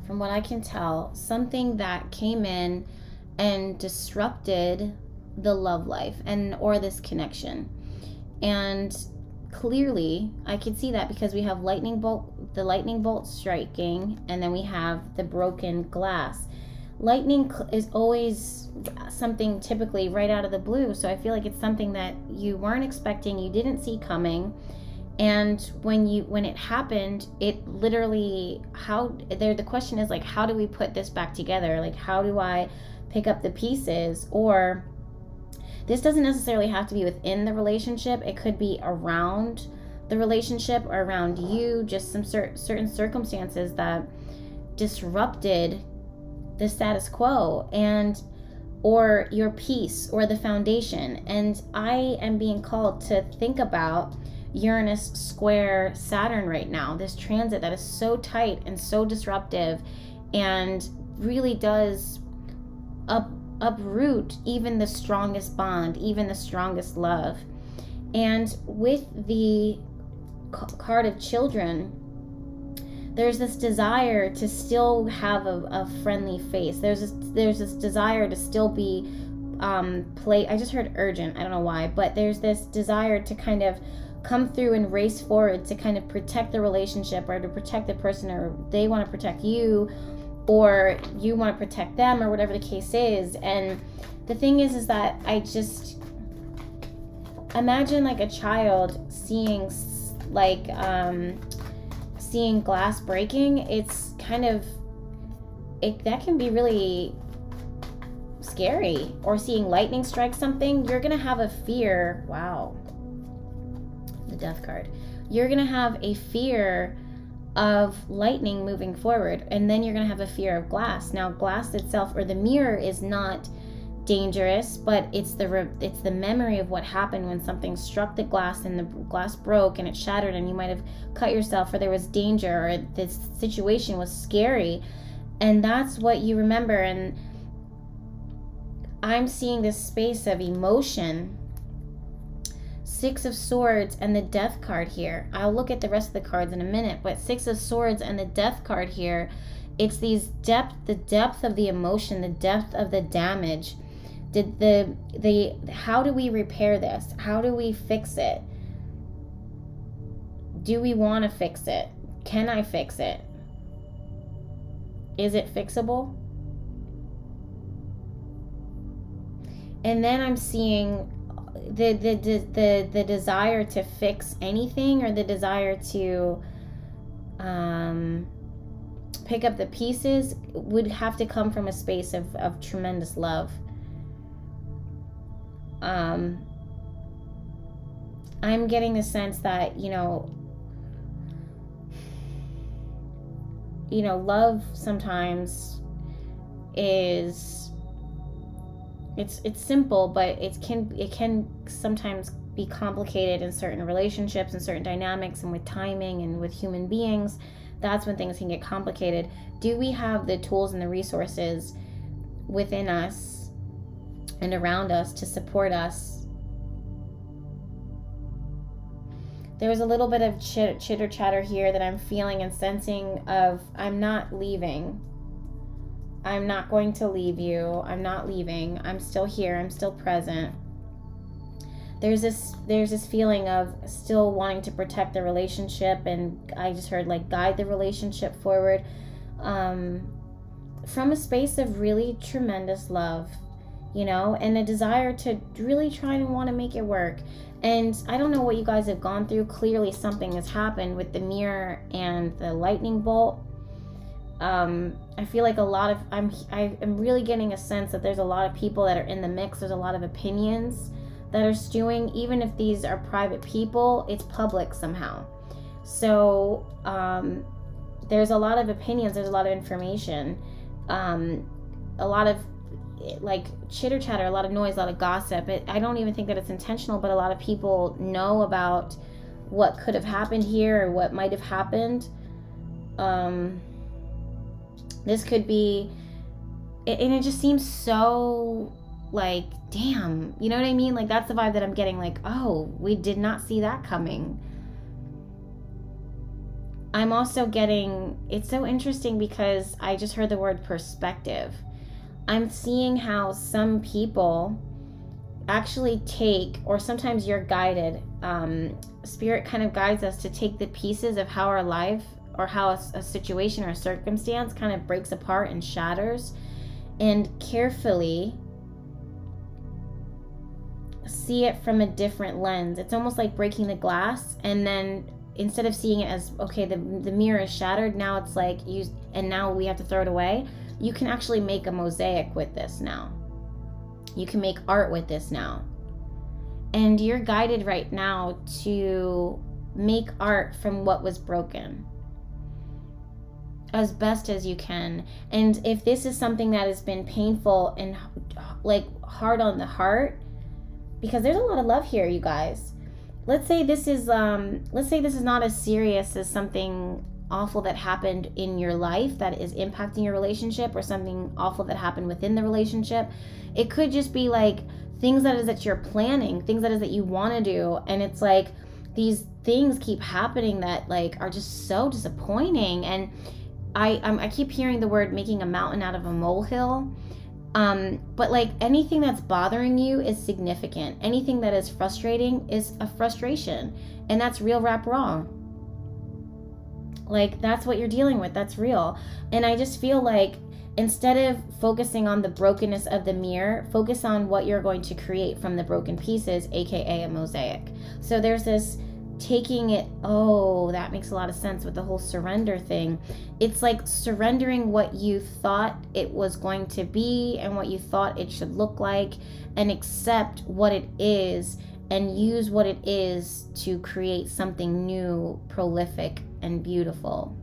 Speaker 1: from what I can tell, something that came in and disrupted the love life and or this connection. And clearly, I can see that because we have lightning bolt the lightning bolt striking and then we have the broken glass. Lightning is always something typically right out of the blue, so I feel like it's something that you weren't expecting, you didn't see coming. And when you when it happened it literally how there the question is like how do we put this back together? Like how do i pick up the pieces? Or this doesn't necessarily have to be within the relationship. It could be around the relationship or around you just some cer- certain circumstances that disrupted the status quo and or your peace or the foundation. And i am being called to think about Uranus square Saturn right now, this transit that is so tight and so disruptive and really does up uproot even the strongest bond, even the strongest love. And with the card of children, there's this desire to still have a, a friendly face. There's this, there's this desire to still be um, play. I just heard urgent. I don't know why, but there's this desire to kind of come through and race forward to kind of protect the relationship or to protect the person or they want to protect you or you want to protect them or whatever the case is. And the thing is is that i just imagine like a child seeing like um seeing glass breaking. It's kind of it that can be really scary. Or seeing lightning strike something you're gonna have a fear wow the death card. You're to have a fear of lightning moving forward, and then you're going to have a fear of glass. Now, glass itself or the mirror is not dangerous, but it's the re- it's the memory of what happened when something struck the glass and the glass broke and it shattered and you might have cut yourself or there was danger or this situation was scary. And that's what you remember and I'm seeing this space of emotion Six of Swords and the Death card here. I'll look at the rest of the cards in a minute, but Six of Swords and the Death card here, it's these depth, the depth of the emotion, the depth of the damage. Did the the how do we repair this? How do we fix it? Do we want to fix it? Can I fix it? Is it fixable? And then I'm seeing the, the the the desire to fix anything or the desire to um, pick up the pieces would have to come from a space of, of tremendous love. Um, I'm getting the sense that, you know, you know, love sometimes is it's it's simple but it can it can sometimes be complicated in certain relationships and certain dynamics and with timing and with human beings. That's when things can get complicated. Do we have the tools and the resources within us and around us to support us? There's a little bit of chitter chatter here that i'm feeling and sensing of i'm not leaving I'm not going to leave you. I'm not leaving. I'm still here. I'm still present. There's this there's this feeling of still wanting to protect the relationship and I just heard like guide the relationship forward um, from a space of really tremendous love, you know, and a desire to really try and want to make it work. And I don't know what you guys have gone through. Clearly something has happened with the mirror and the lightning bolt um, I feel like a lot of I'm I am really getting a sense that there's a lot of people that are in the mix. There's a lot of opinions that are stewing. Even if these are private people, it's public somehow. So um, there's a lot of opinions. There's a lot of information. Um, a lot of like chitter chatter, a lot of noise, a lot of gossip. It, I don't even think that it's intentional, but a lot of people know about what could have happened here or what might have happened. Um, this could be, and it just seems so like, damn, you know what I mean? Like, that's the vibe that I'm getting. Like, oh, we did not see that coming. I'm also getting, it's so interesting because I just heard the word perspective. I'm seeing how some people actually take, or sometimes you're guided, um, spirit kind of guides us to take the pieces of how our life or how a, a situation or a circumstance kind of breaks apart and shatters and carefully see it from a different lens. It's almost like breaking the glass and then instead of seeing it as okay, the the mirror is shattered, now it's like you and now we have to throw it away. You can actually make a mosaic with this now. You can make art with this now. And you're guided right now to make art from what was broken as best as you can. And if this is something that has been painful and like hard on the heart, because there's a lot of love here, you guys. Let's say this is um let's say this is not as serious as something awful that happened in your life that is impacting your relationship or something awful that happened within the relationship. It could just be like things that is that you're planning, things that is that you want to do and it's like these things keep happening that like are just so disappointing and I um, I keep hearing the word making a mountain out of a molehill. Um, but like anything that's bothering you is significant. Anything that is frustrating is a frustration, and that's real rap wrong. Like that's what you're dealing with. That's real. And I just feel like instead of focusing on the brokenness of the mirror, focus on what you're going to create from the broken pieces, aka a mosaic. So there's this taking it oh that makes a lot of sense with the whole surrender thing. It's like surrendering what you thought it was going to be and what you thought it should look like and accept what it is and use what it is to create something new prolific and beautiful.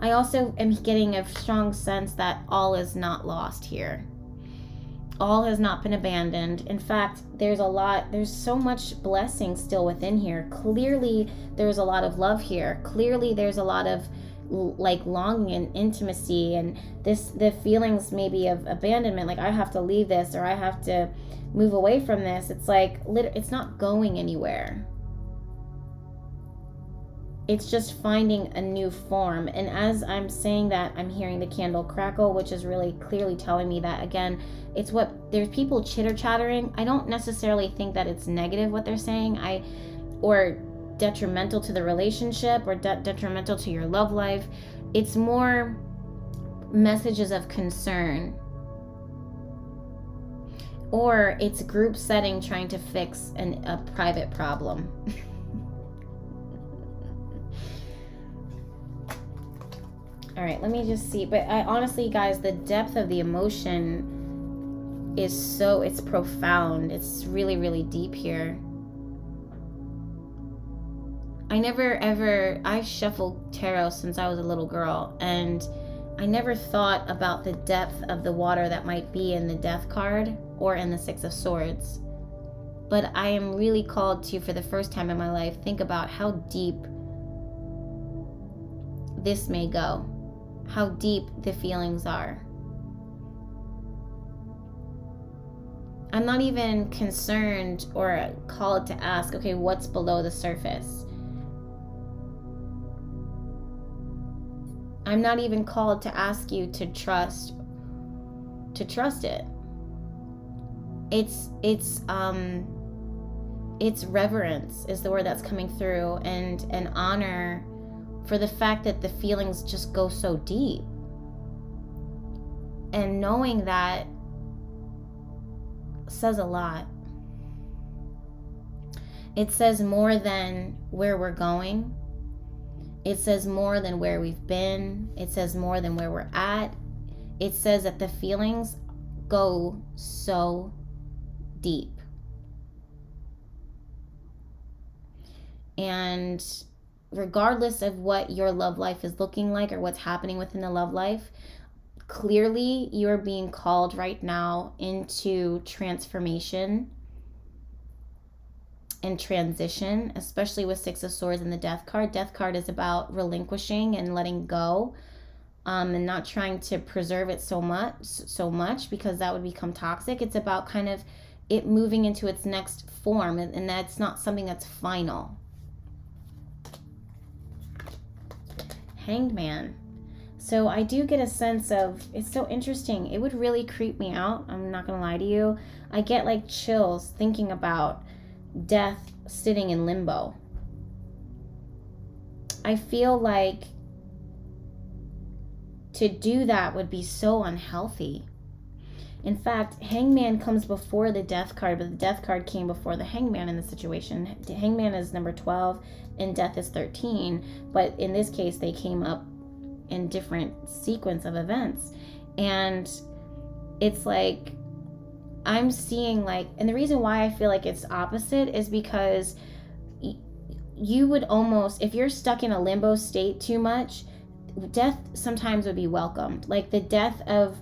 Speaker 1: I also am getting a strong sense that all is not lost here all has not been abandoned. In fact, there's a lot, there's so much blessing still within here. Clearly, there's a lot of love here. Clearly, there's a lot of like longing and intimacy and this the feelings maybe of abandonment like i have to leave this or i have to move away from this it's like it's not going anywhere it's just finding a new form. And as I'm saying that, I'm hearing the candle crackle, which is really clearly telling me that again, it's what there's people chitter chattering. I don't necessarily think that it's negative what they're saying. I or detrimental to the relationship or de- detrimental to your love life. It's more messages of concern. Or it's group setting trying to fix an, a private problem. All right, let me just see. But I honestly, guys, the depth of the emotion is so, it's profound. It's really, really deep here. I never ever, I shuffled tarot since I was a little girl, and I never thought about the depth of the water that might be in the death card or in the Six of Swords. But I am really called to, for the first time in my life, think about how deep this may go how deep the feelings are. I'm not even concerned or called to ask, okay, what's below the surface? I'm not even called to ask you to trust to trust it. It's it's um it's reverence is the word that's coming through and an honor for the fact that the feelings just go so deep. And knowing that says a lot. It says more than where we're going. It says more than where we've been. It says more than where we're at. It says that the feelings go so deep. And regardless of what your love life is looking like or what's happening within the love life, clearly you're being called right now into transformation and transition, especially with Six of Swords and the Death card. Death card is about relinquishing and letting go. Um, and not trying to preserve it so much so much because that would become toxic it's about kind of it moving into its next form and, and that's not something that's final hanged man so I do get a sense of it's so interesting. It would really creep me out. I'm not going to lie to you. I get like chills thinking about death sitting in limbo. I feel like to do that would be so unhealthy. In fact, Hangman comes before the Death card, but the Death card came before the Hangman in the situation. Hangman is number 12 and Death is 13, but in this case, they came up in different sequence of events. And it's like I'm seeing like and the reason why I feel like it's opposite is because you would almost if you're stuck in a limbo state too much, death sometimes would be welcomed. Like the death of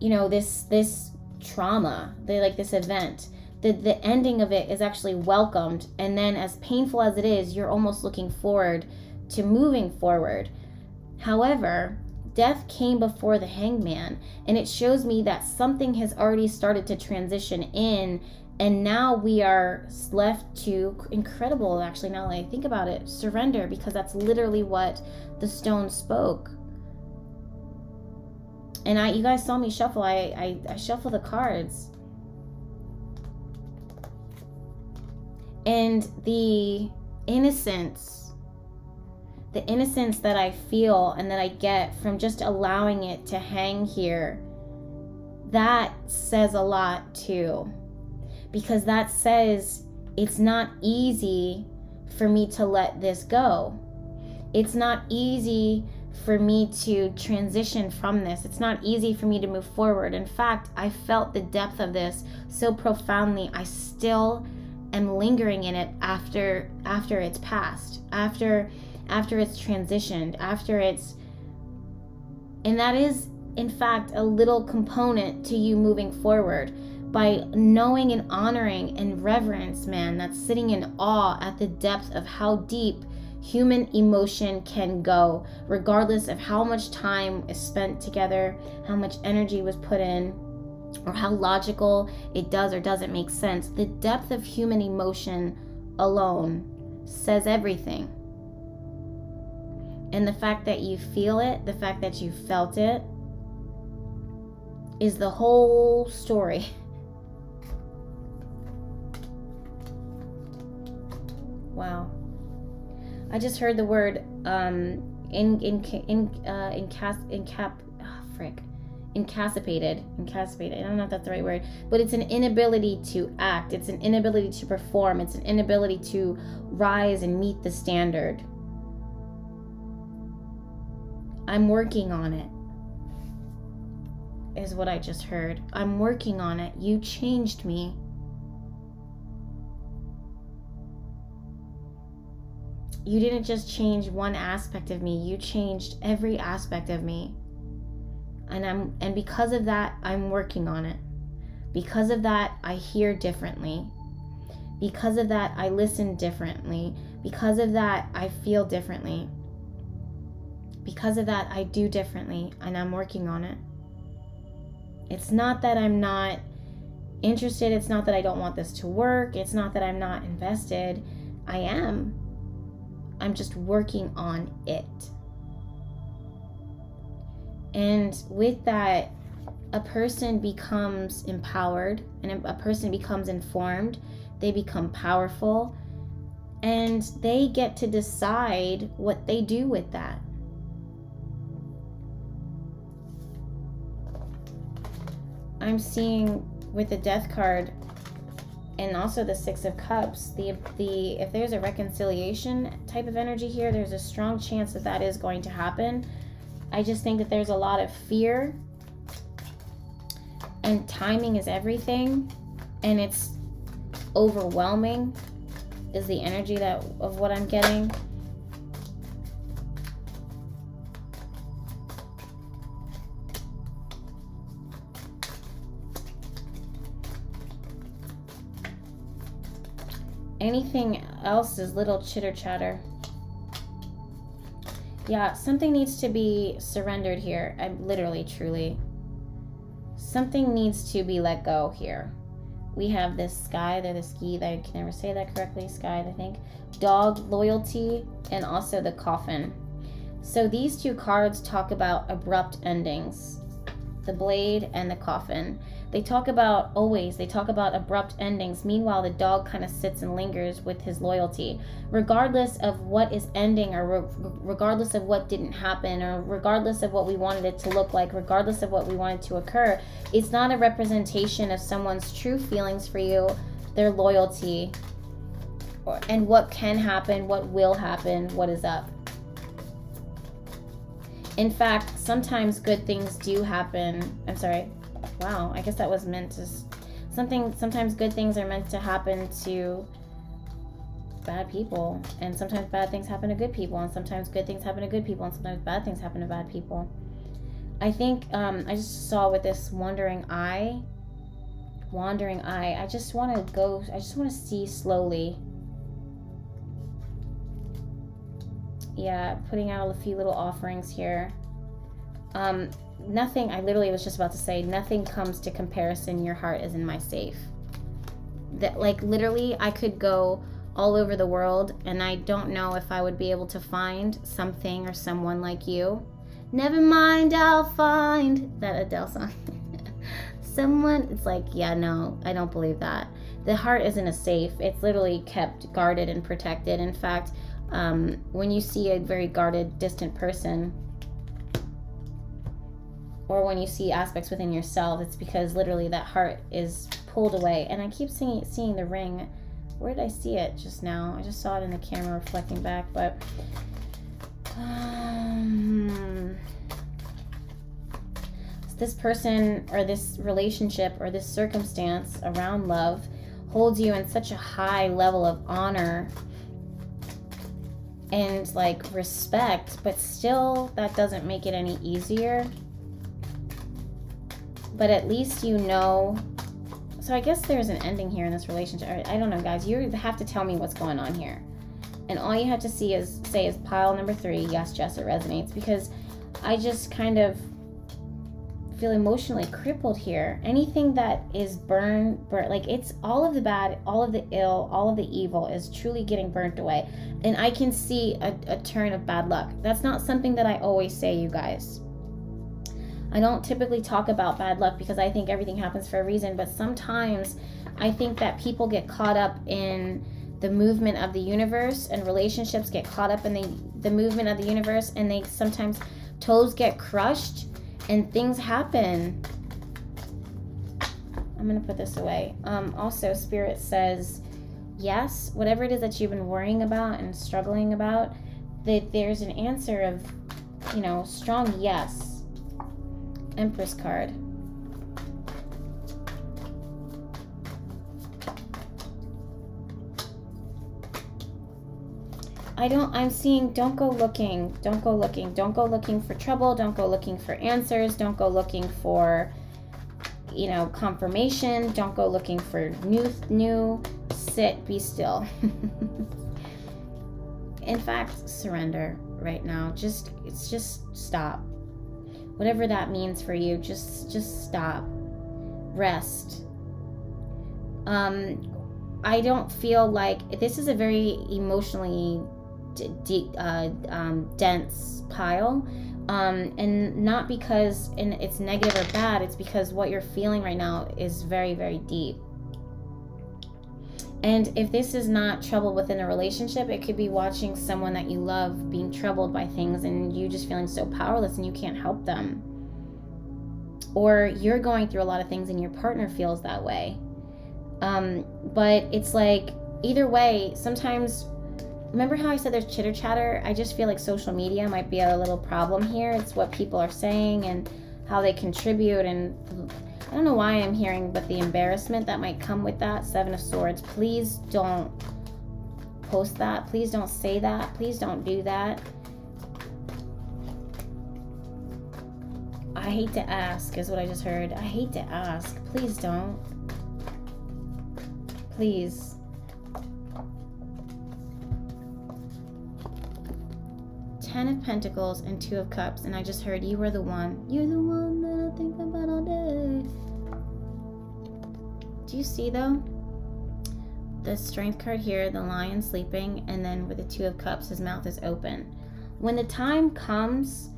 Speaker 1: you know this this trauma, they like this event the, the ending of it is actually welcomed and then as painful as it is you're almost looking forward to moving forward However, death came before the hangman, and it shows me that something has already started to transition in, and now we are left to incredible, actually, now that I think about it, surrender, because that's literally what the stone spoke. And I, you guys saw me shuffle. I, I, I shuffle the cards. And the innocence the innocence that I feel and that I get from just allowing it to hang here, that says a lot too. Because that says it's not easy for me to let this go. It's not easy for me to transition from this. It's not easy for me to move forward. In fact, I felt the depth of this so profoundly. I still am lingering in it after after it's passed. After after it's transitioned, after it's. And that is, in fact, a little component to you moving forward by knowing and honoring and reverence, man, that's sitting in awe at the depth of how deep human emotion can go, regardless of how much time is spent together, how much energy was put in, or how logical it does or doesn't make sense. The depth of human emotion alone says everything. And the fact that you feel it, the fact that you felt it, is the whole story. Wow. I just heard the word um in in in uh in cast in cap oh, frick incapacitated incapacitated i don't know if that's the right word but it's an inability to act it's an inability to perform it's an inability to rise and meet the standard I'm working on it, is what I just heard. I'm working on it. You changed me. You didn't just change one aspect of me, you changed every aspect of me. And I'm and because of that, I'm working on it. Because of that, I hear differently. Because of that, I listen differently. Because of that, I feel differently because of that, I do differently and I'm working on it. It's not that I'm not interested, it's not that I don't want this to work, it's not that I'm not invested. I am. I'm just working on it. And with that, a person becomes empowered and a person becomes informed, they become powerful, and they get to decide what they do with that. I'm seeing with the death card and also the six of cups the the if there's a reconciliation type of energy here there's a strong chance that that is going to happen I just think that there's a lot of fear and timing is everything and it's overwhelming is the energy that of what I'm getting. Anything else is little chitter chatter. Yeah, something needs to be surrendered here. I'm literally, truly. Something needs to be let go here. We have this sky, they're the ski, I can never say that correctly, sky, I think. Dog, loyalty, and also the coffin. So these two cards talk about abrupt endings. The blade and the coffin. They talk about always, they talk about abrupt endings. Meanwhile, the dog kind of sits and lingers with his loyalty. Regardless of what is ending, or re- regardless of what didn't happen, or regardless of what we wanted it to look like, regardless of what we wanted to occur, it's not a representation of someone's true feelings for you, their loyalty, or, and what can happen, what will happen, what is up. In fact, sometimes good things do happen. I'm sorry, wow, I guess that was meant to something. Sometimes good things are meant to happen to bad people, and sometimes bad things happen to good people, and sometimes good things happen to good people, and sometimes bad things happen to bad people. I think um, I just saw with this wandering eye, wandering eye. I just want to go. I just want to see slowly. Yeah, putting out a few little offerings here. Um, nothing, I literally was just about to say, nothing comes to comparison. Your heart is in my safe. That, like, literally, I could go all over the world and I don't know if I would be able to find something or someone like you. Never mind, I'll find that Adele song. someone, it's like, yeah, no, I don't believe that. The heart isn't a safe, it's literally kept guarded and protected. In fact, um, when you see a very guarded, distant person, or when you see aspects within yourself, it's because literally that heart is pulled away. And I keep seeing seeing the ring. Where did I see it just now? I just saw it in the camera reflecting back, but um, this person or this relationship or this circumstance around love holds you in such a high level of honor and like respect, but still that doesn't make it any easier but at least you know. So I guess there's an ending here in this relationship. I don't know, guys. You have to tell me what's going on here. And all you have to see is say is pile number three. Yes, Jess, it resonates because I just kind of feel emotionally crippled here. Anything that is burned, burnt, like it's all of the bad, all of the ill, all of the evil is truly getting burnt away. And I can see a, a turn of bad luck. That's not something that I always say, you guys. I don't typically talk about bad luck because I think everything happens for a reason, but sometimes I think that people get caught up in the movement of the universe and relationships get caught up in the, the movement of the universe and they sometimes toes get crushed and things happen. I'm going to put this away. Um, also, Spirit says, yes, whatever it is that you've been worrying about and struggling about, that there's an answer of, you know, strong yes Empress card. I don't, I'm seeing, don't go looking, don't go looking, don't go looking for trouble, don't go looking for answers, don't go looking for, you know, confirmation, don't go looking for new, new, sit, be still. In fact, surrender right now. Just, it's just stop whatever that means for you just just stop. Rest. Um i don't feel like this is a very emotionally deep uh, um, dense pile. Um, and not because and it's negative or bad it's because what you're feeling right now is very very deep and if this is not trouble within a relationship, it could be watching someone that you love being troubled by things and you just feeling so powerless and you can't help them. Or you're going through a lot of things and your partner feels that way. Um, but it's like, either way, sometimes, remember how I said there's chitter chatter? I just feel like social media might be a little problem here. It's what people are saying and how they contribute and I don't know why I'm hearing, but the embarrassment that might come with that, Seven of Swords, please don't post that. Please don't say that. Please don't do that. I hate to ask, is what I just heard. I hate to ask. Please don't. Please. Ten of Pentacles and Two of Cups. And I just heard you were the one. You're the one that I think about all day. Do you see though? The Strength card here, the Lion sleeping, and then with the Two of Cups, his mouth is open. When the time comes,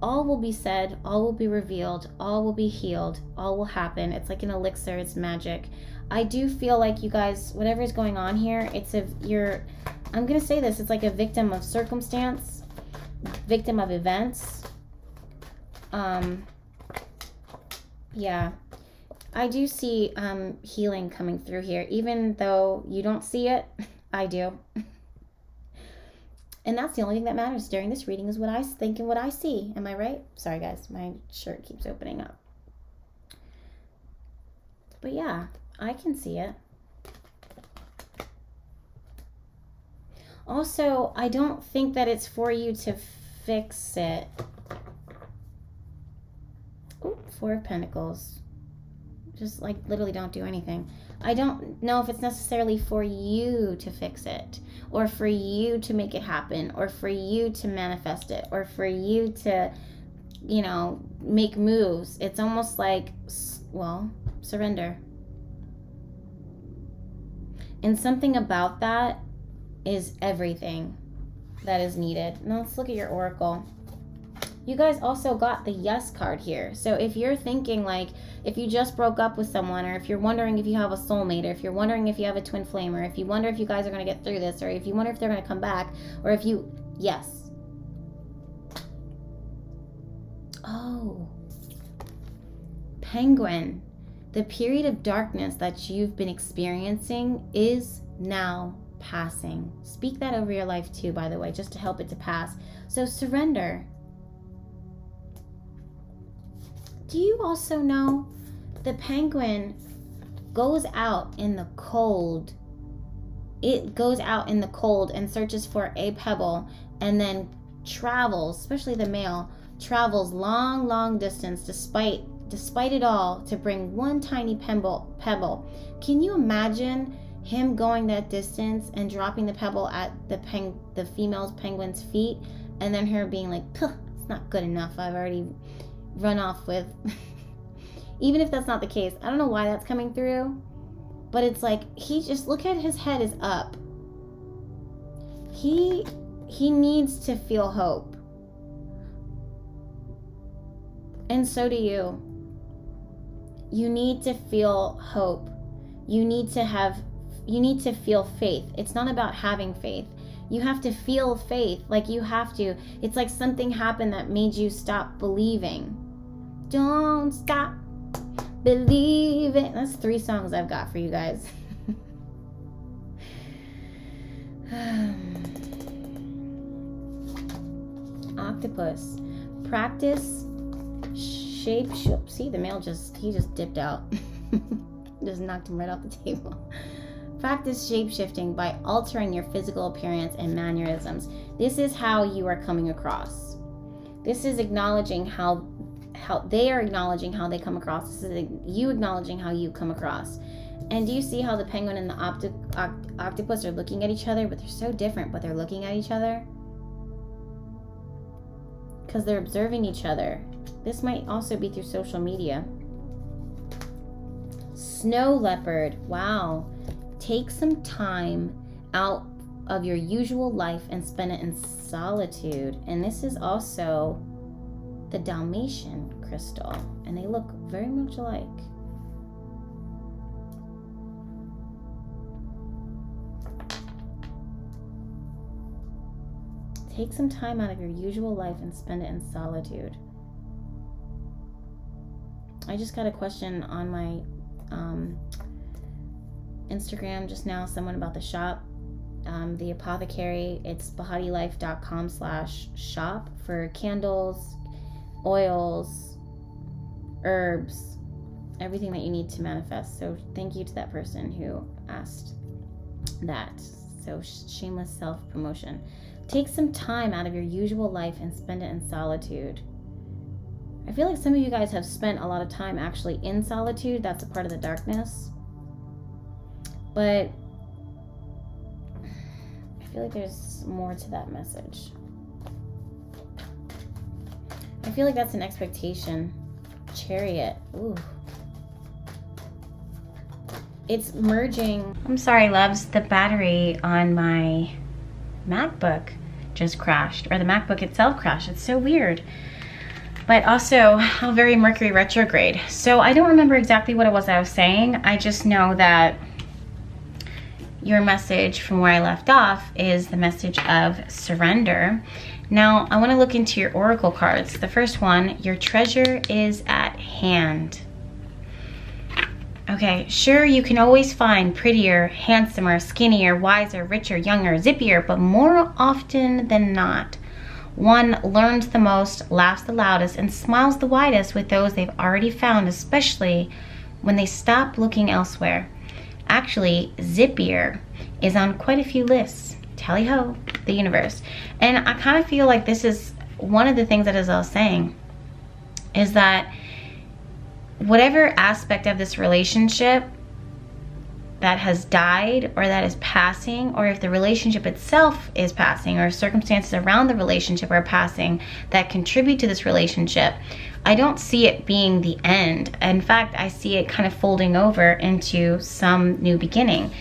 Speaker 1: all will be said, all will be revealed, all will be healed, all will happen. It's like an elixir, it's magic. I do feel like you guys, whatever is going on here, it's a, you're, I'm going to say this, it's like a victim of circumstance, victim of events. Um, yeah. I do see um, healing coming through here, even though you don't see it, I do. And that's the only thing that matters during this reading is what I think and what I see. Am I right? Sorry, guys. My shirt keeps opening up. But yeah, I can see it. Also, I don't think that it's for you to fix it. Four of Pentacles. Just like literally don't do anything. I don't know if it's necessarily for you to fix it or for you to make it happen or for you to manifest it or for you to, you know, make moves. It's almost like, well, surrender. And something about that is everything that is needed. Now let's look at your oracle. You guys also got the yes card here. So if you're thinking like, if you just broke up with someone, or if you're wondering if you have a soulmate, or if you're wondering if you have a twin flame, or if you wonder if you guys are going to get through this, or if you wonder if they're going to come back, or if you, yes. Oh. Penguin. The period of darkness that you've been experiencing is now passing. Speak that over your life too, by the way, just to help it to pass. So surrender. Do you also know the penguin goes out in the cold? It goes out in the cold and searches for a pebble and then travels, especially the male, travels long, long distance despite despite it all to bring one tiny pebble pebble. Can you imagine him going that distance and dropping the pebble at the peng the female's penguin's feet and then her being like, it's not good enough. I've already run off with. Even if that's not the case, I don't know why that's coming through, but it's like he just look at his head is up. He he needs to feel hope. And so do you. You need to feel hope. You need to have you need to feel faith. It's not about having faith. You have to feel faith. Like you have to. It's like something happened that made you stop believing. Don't stop believing. That's three songs I've got for you guys. Octopus. Practice shape. See, the male just, he just dipped out. just knocked him right off the table. Practice shape shifting by altering your physical appearance and mannerisms. This is how you are coming across. This is acknowledging how how they are acknowledging how they come across. This is you acknowledging how you come across. And do you see how the penguin and the oct- oct- octopus are looking at each other, but they're so different, but they're looking at each other? Because they're observing each other. This might also be through social media. Snow leopard. Wow. Take some time out of your usual life and spend it in solitude. And this is also the Dalmatian crystal, and they look very much alike. Take some time out of your usual life and spend it in solitude. I just got a question on my um, Instagram just now, someone about the shop um, the apothecary it's behatilife.com slash shop for candles oils, herbs, everything that you need to manifest. So thank you to that person who asked that. So shameless self promotion. Take some time out of your usual life and spend it in solitude. I feel like some of you guys have spent a lot of time actually in solitude. That's a part of the darkness. But I feel like there's more to that message. I feel like that's an expectation. Chariot. Ooh. It's merging. I'm sorry, loves. The battery on my MacBook just crashed, or the MacBook itself crashed. It's so weird. But also, how very Mercury retrograde. So I don't remember exactly what it was I was saying. I just know that your message from where I left off is the message of surrender. Now, I want to look into your oracle cards. The first one, your treasure is at hand. Okay, sure, you can always find prettier, handsomer, skinnier, wiser, richer, younger, zippier, but more often than not, one learns the most, laughs the loudest, and smiles the widest with those they've already found, especially when they stop looking elsewhere. Actually, Zippier is on quite a few lists. Tally ho, the universe. And I kind of feel like this is one of the things that Azelle saying is that whatever aspect of this relationship that has died or that is passing, or if the relationship itself is passing, or circumstances around the relationship are passing that contribute to this relationship, I don't see it being the end. In fact, I see it kind of folding over into some new beginning.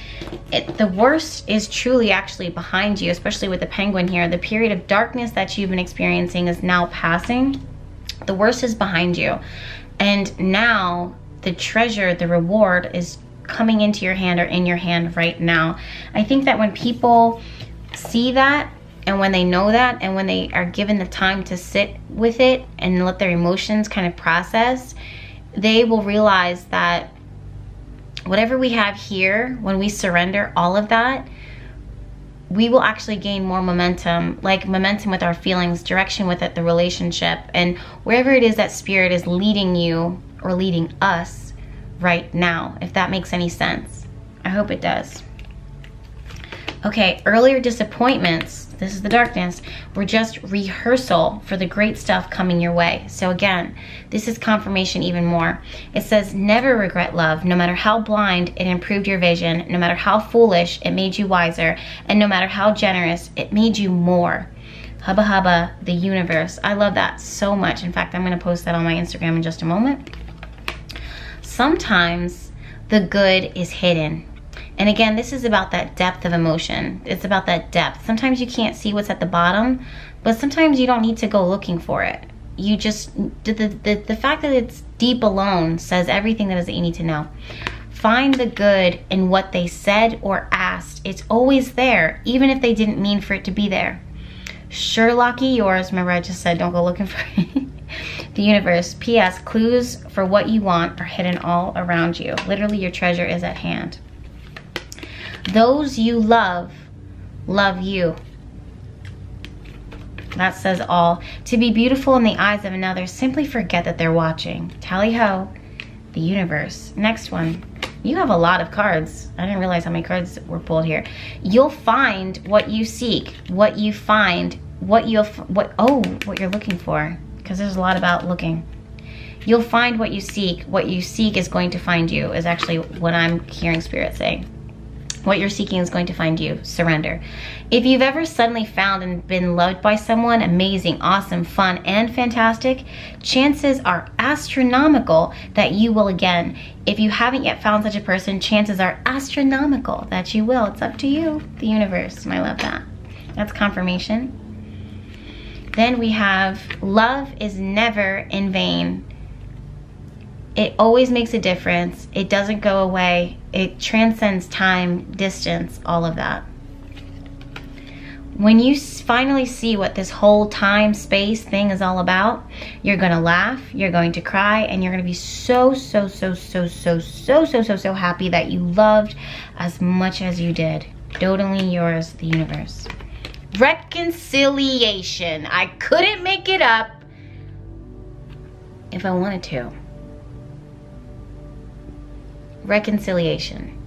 Speaker 1: It, the worst is truly actually behind you, especially with the penguin here. The period of darkness that you've been experiencing is now passing. The worst is behind you. And now the treasure, the reward is coming into your hand or in your hand right now. I think that when people see that and when they know that and when they are given the time to sit with it and let their emotions kind of process, they will realize that whatever we have here, when we surrender all of that, we will actually gain more momentum, like momentum with our feelings, direction with it, the relationship, and wherever it is that spirit is leading you or leading us, right now, if that makes any sense. I hope it does. Okay, earlier disappointments, this is the darkness, were just rehearsal for the great stuff coming your way. So again, this is confirmation even more. It says, never regret love, no matter how blind it improved your vision, no matter how foolish it made you wiser, and no matter how generous it made you more. Hubba Hubba, the universe. I love that so much. In fact, I'm gonna post that on my Instagram in just a moment sometimes the good is hidden. And again, this is about that depth of emotion. It's about that depth. Sometimes you can't see what's at the bottom, but sometimes you don't need to go looking for it. You just, the, the, the fact that it's deep alone says everything that is that you need to know. Find the good in what they said or asked. It's always there, even if they didn't mean for it to be there. Sherlocky yours. Remember I just said don't go looking for the universe. P.S. Clues for what you want are hidden all around you. Literally, your treasure is at hand. Those you love, love you. That says all. To be beautiful in the eyes of another, simply forget that they're watching. Tally ho, the universe. Next one. You have a lot of cards. I didn't realize how many cards were pulled here. You'll find what you seek, what you find, what you'll, what, oh, what you're looking for because there's a lot about looking. You'll find what you seek. What you seek is going to find you is actually what I'm hearing spirit say. What you're seeking is going to find you. Surrender. If you've ever suddenly found and been loved by someone amazing, awesome, fun, and fantastic, chances are astronomical that you will again. If you haven't yet found such a person, chances are astronomical that you will. It's up to you, the universe, and I love that. That's confirmation. Then we have love is never in vain. It always makes a difference. It doesn't go away. It transcends time, distance, all of that. When you finally see what this whole time space thing is all about, you're gonna laugh, you're going to cry, and you're gonna be so, so, so, so, so, so, so, so, so happy that you loved as much as you did. Totally yours, the universe reconciliation. I couldn't make it up if I wanted to. Reconciliation.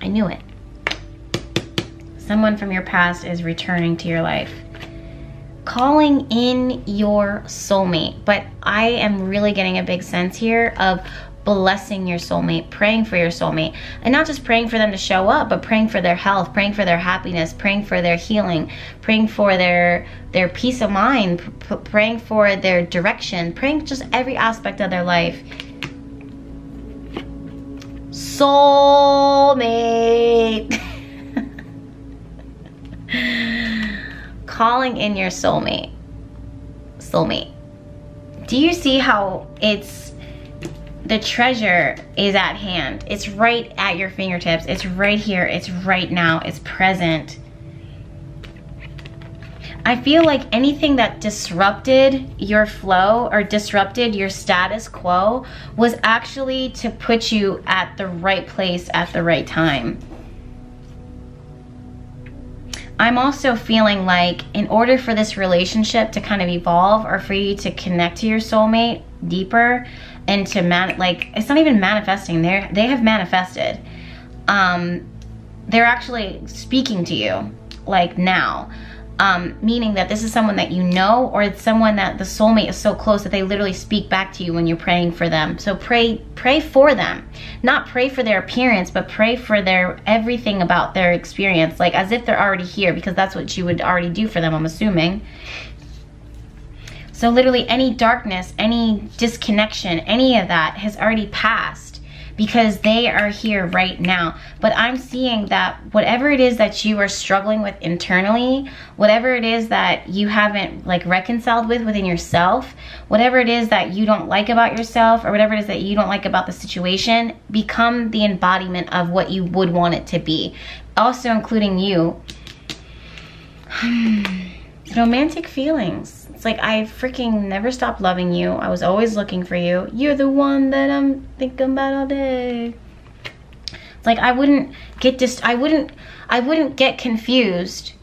Speaker 1: I knew it. Someone from your past is returning to your life. Calling in your soulmate. But I am really getting a big sense here of blessing your soulmate, praying for your soulmate, and not just praying for them to show up, but praying for their health, praying for their happiness, praying for their healing, praying for their their peace of mind, praying for their direction, praying just every aspect of their life. Soulmate. Calling in your soulmate. Soulmate. Do you see how it's the treasure is at hand. It's right at your fingertips. It's right here. It's right now. It's present. I feel like anything that disrupted your flow or disrupted your status quo was actually to put you at the right place at the right time. I'm also feeling like in order for this relationship to kind of evolve or for you to connect to your soulmate deeper and to man like it's not even manifesting. They they have manifested. Um they're actually speaking to you like now um, meaning that this is someone that you know or it's someone that the soulmate is so close that they literally speak back to you when you're praying for them. So pray pray for them. Not pray for their appearance but pray for their everything about their experience. Like as if they're already here because that's what you would already do for them i'm assuming. So literally any darkness any disconnection any of that has already passed because they are here right now. But I'm seeing that whatever it is that you are struggling with internally, whatever it is that you haven't like reconciled with within yourself, whatever it is that you don't like about yourself or whatever it is that you don't like about the situation, become the embodiment of what you would want it to be. Also including you. Romantic feelings it's like I freaking never stopped loving you. I was always looking for you. You're the one that I'm thinking about all day. It's like I wouldn't get dis I wouldn't I wouldn't get confused.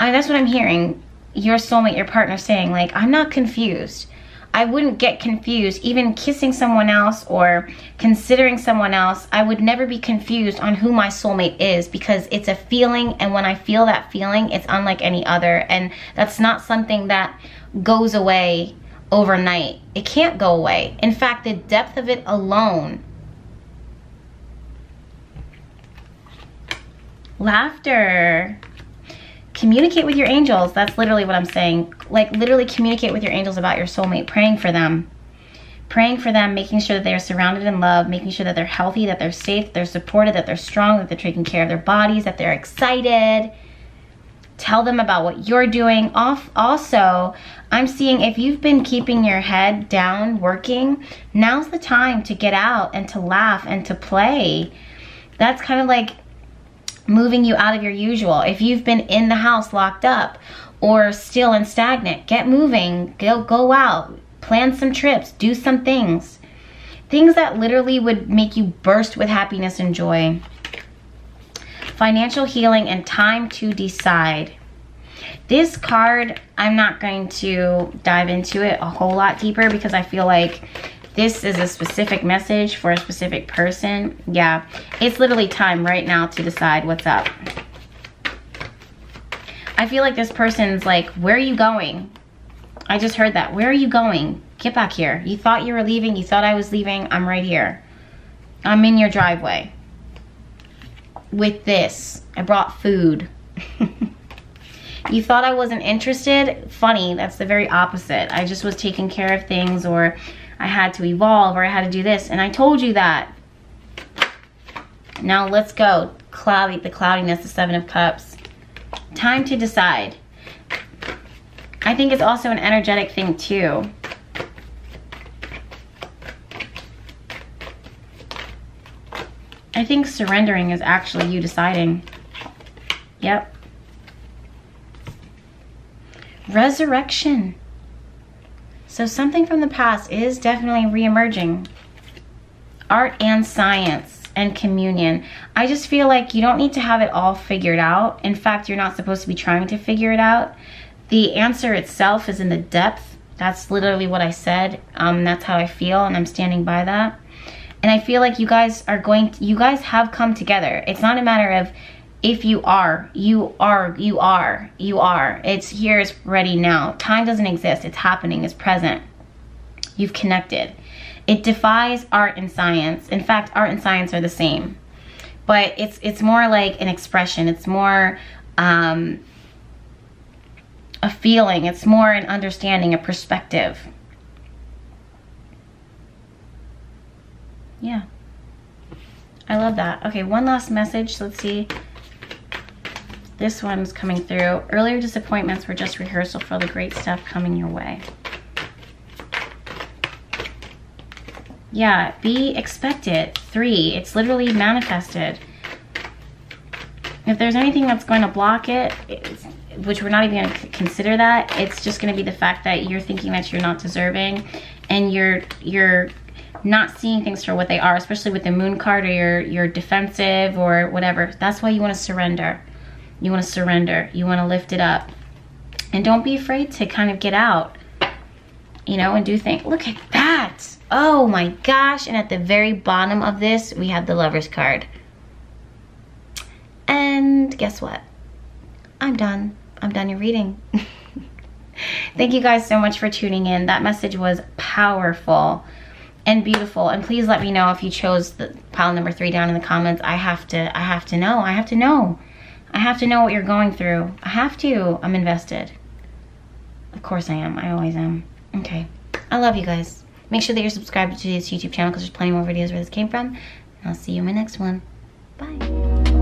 Speaker 1: I, that's what I'm hearing your soulmate, your partner saying like I'm not confused. I wouldn't get confused. Even kissing someone else or considering someone else, I would never be confused on who my soulmate is because it's a feeling. And when I feel that feeling, it's unlike any other. And that's not something that goes away overnight. It can't go away. In fact, the depth of it alone. Laughter communicate with your angels. That's literally what I'm saying. Like literally communicate with your angels about your soulmate, praying for them. Praying for them, making sure that they are surrounded in love, making sure that they're healthy, that they're safe, they're supported, that they're strong, that they're taking care of their bodies, that they're excited. Tell them about what you're doing. Off also, I'm seeing if you've been keeping your head down working, now's the time to get out and to laugh and to play. That's kind of like moving you out of your usual. If you've been in the house locked up or still and stagnant, get moving, go, go out, plan some trips, do some things. Things that literally would make you burst with happiness and joy. Financial healing and time to decide. This card, I'm not going to dive into it a whole lot deeper because I feel like this is a specific message for a specific person, yeah, it's literally time right now to decide what's up. I feel like this person's like, where are you going? I just heard that. Where are you going? Get back here. You thought you were leaving. You thought I was leaving. I'm right here. I'm in your driveway. With this. I brought food. you thought I wasn't interested? Funny, that's the very opposite. I just was taking care of things or I had to evolve or I had to do this. And I told you that. Now let's go. Cloudy, the cloudiness, the Seven of Cups. Time to decide. I think it's also an energetic thing too. I think surrendering is actually you deciding. Yep. Resurrection. So something from the past is definitely re-emerging. Art and science and communion. I just feel like you don't need to have it all figured out. In fact, you're not supposed to be trying to figure it out. The answer itself is in the depth. That's literally what I said. Um, that's how I feel and I'm standing by that. And I feel like you guys are going, to, you guys have come together. It's not a matter of if you are, you are, you are, you are. It's here, it's ready now. Time doesn't exist. It's happening, it's present. You've connected. it defies art and science. In fact, art and science are the same. But it's it's more like an expression. It's more um, a feeling. It's more an understanding, a perspective. Yeah. I love that. Okay, one last message. Let's see. This one's coming through. Earlier disappointments were just rehearsal for the great stuff coming your way. Yeah, be expected. Three, it's literally manifested. If there's anything that's going to block it, which we're not even going to consider that, it's just going to be the fact that you're thinking that you're not deserving and you're you're not seeing things for what they are, especially with the moon card or you're, defensive or whatever. That's why you want to surrender. You want to surrender. You want to lift it up. And don't be afraid to kind of get out, you know, and do things. Look at that. Oh my gosh. And at the very bottom of this, we have the lover's card. And guess what? I'm done. I'm done your reading. Thank you guys so much for tuning in. That message was powerful and beautiful. And please let me know if you chose the pile number three down in the comments. I have to, I have to know. I have to know. I have to know what you're going through. I have to. I'm invested. Of course I am. I always am. Okay. I love you guys. Make sure that you're subscribed to this YouTube channel because there's plenty more videos where this came from. And I'll see you in my next one. Bye.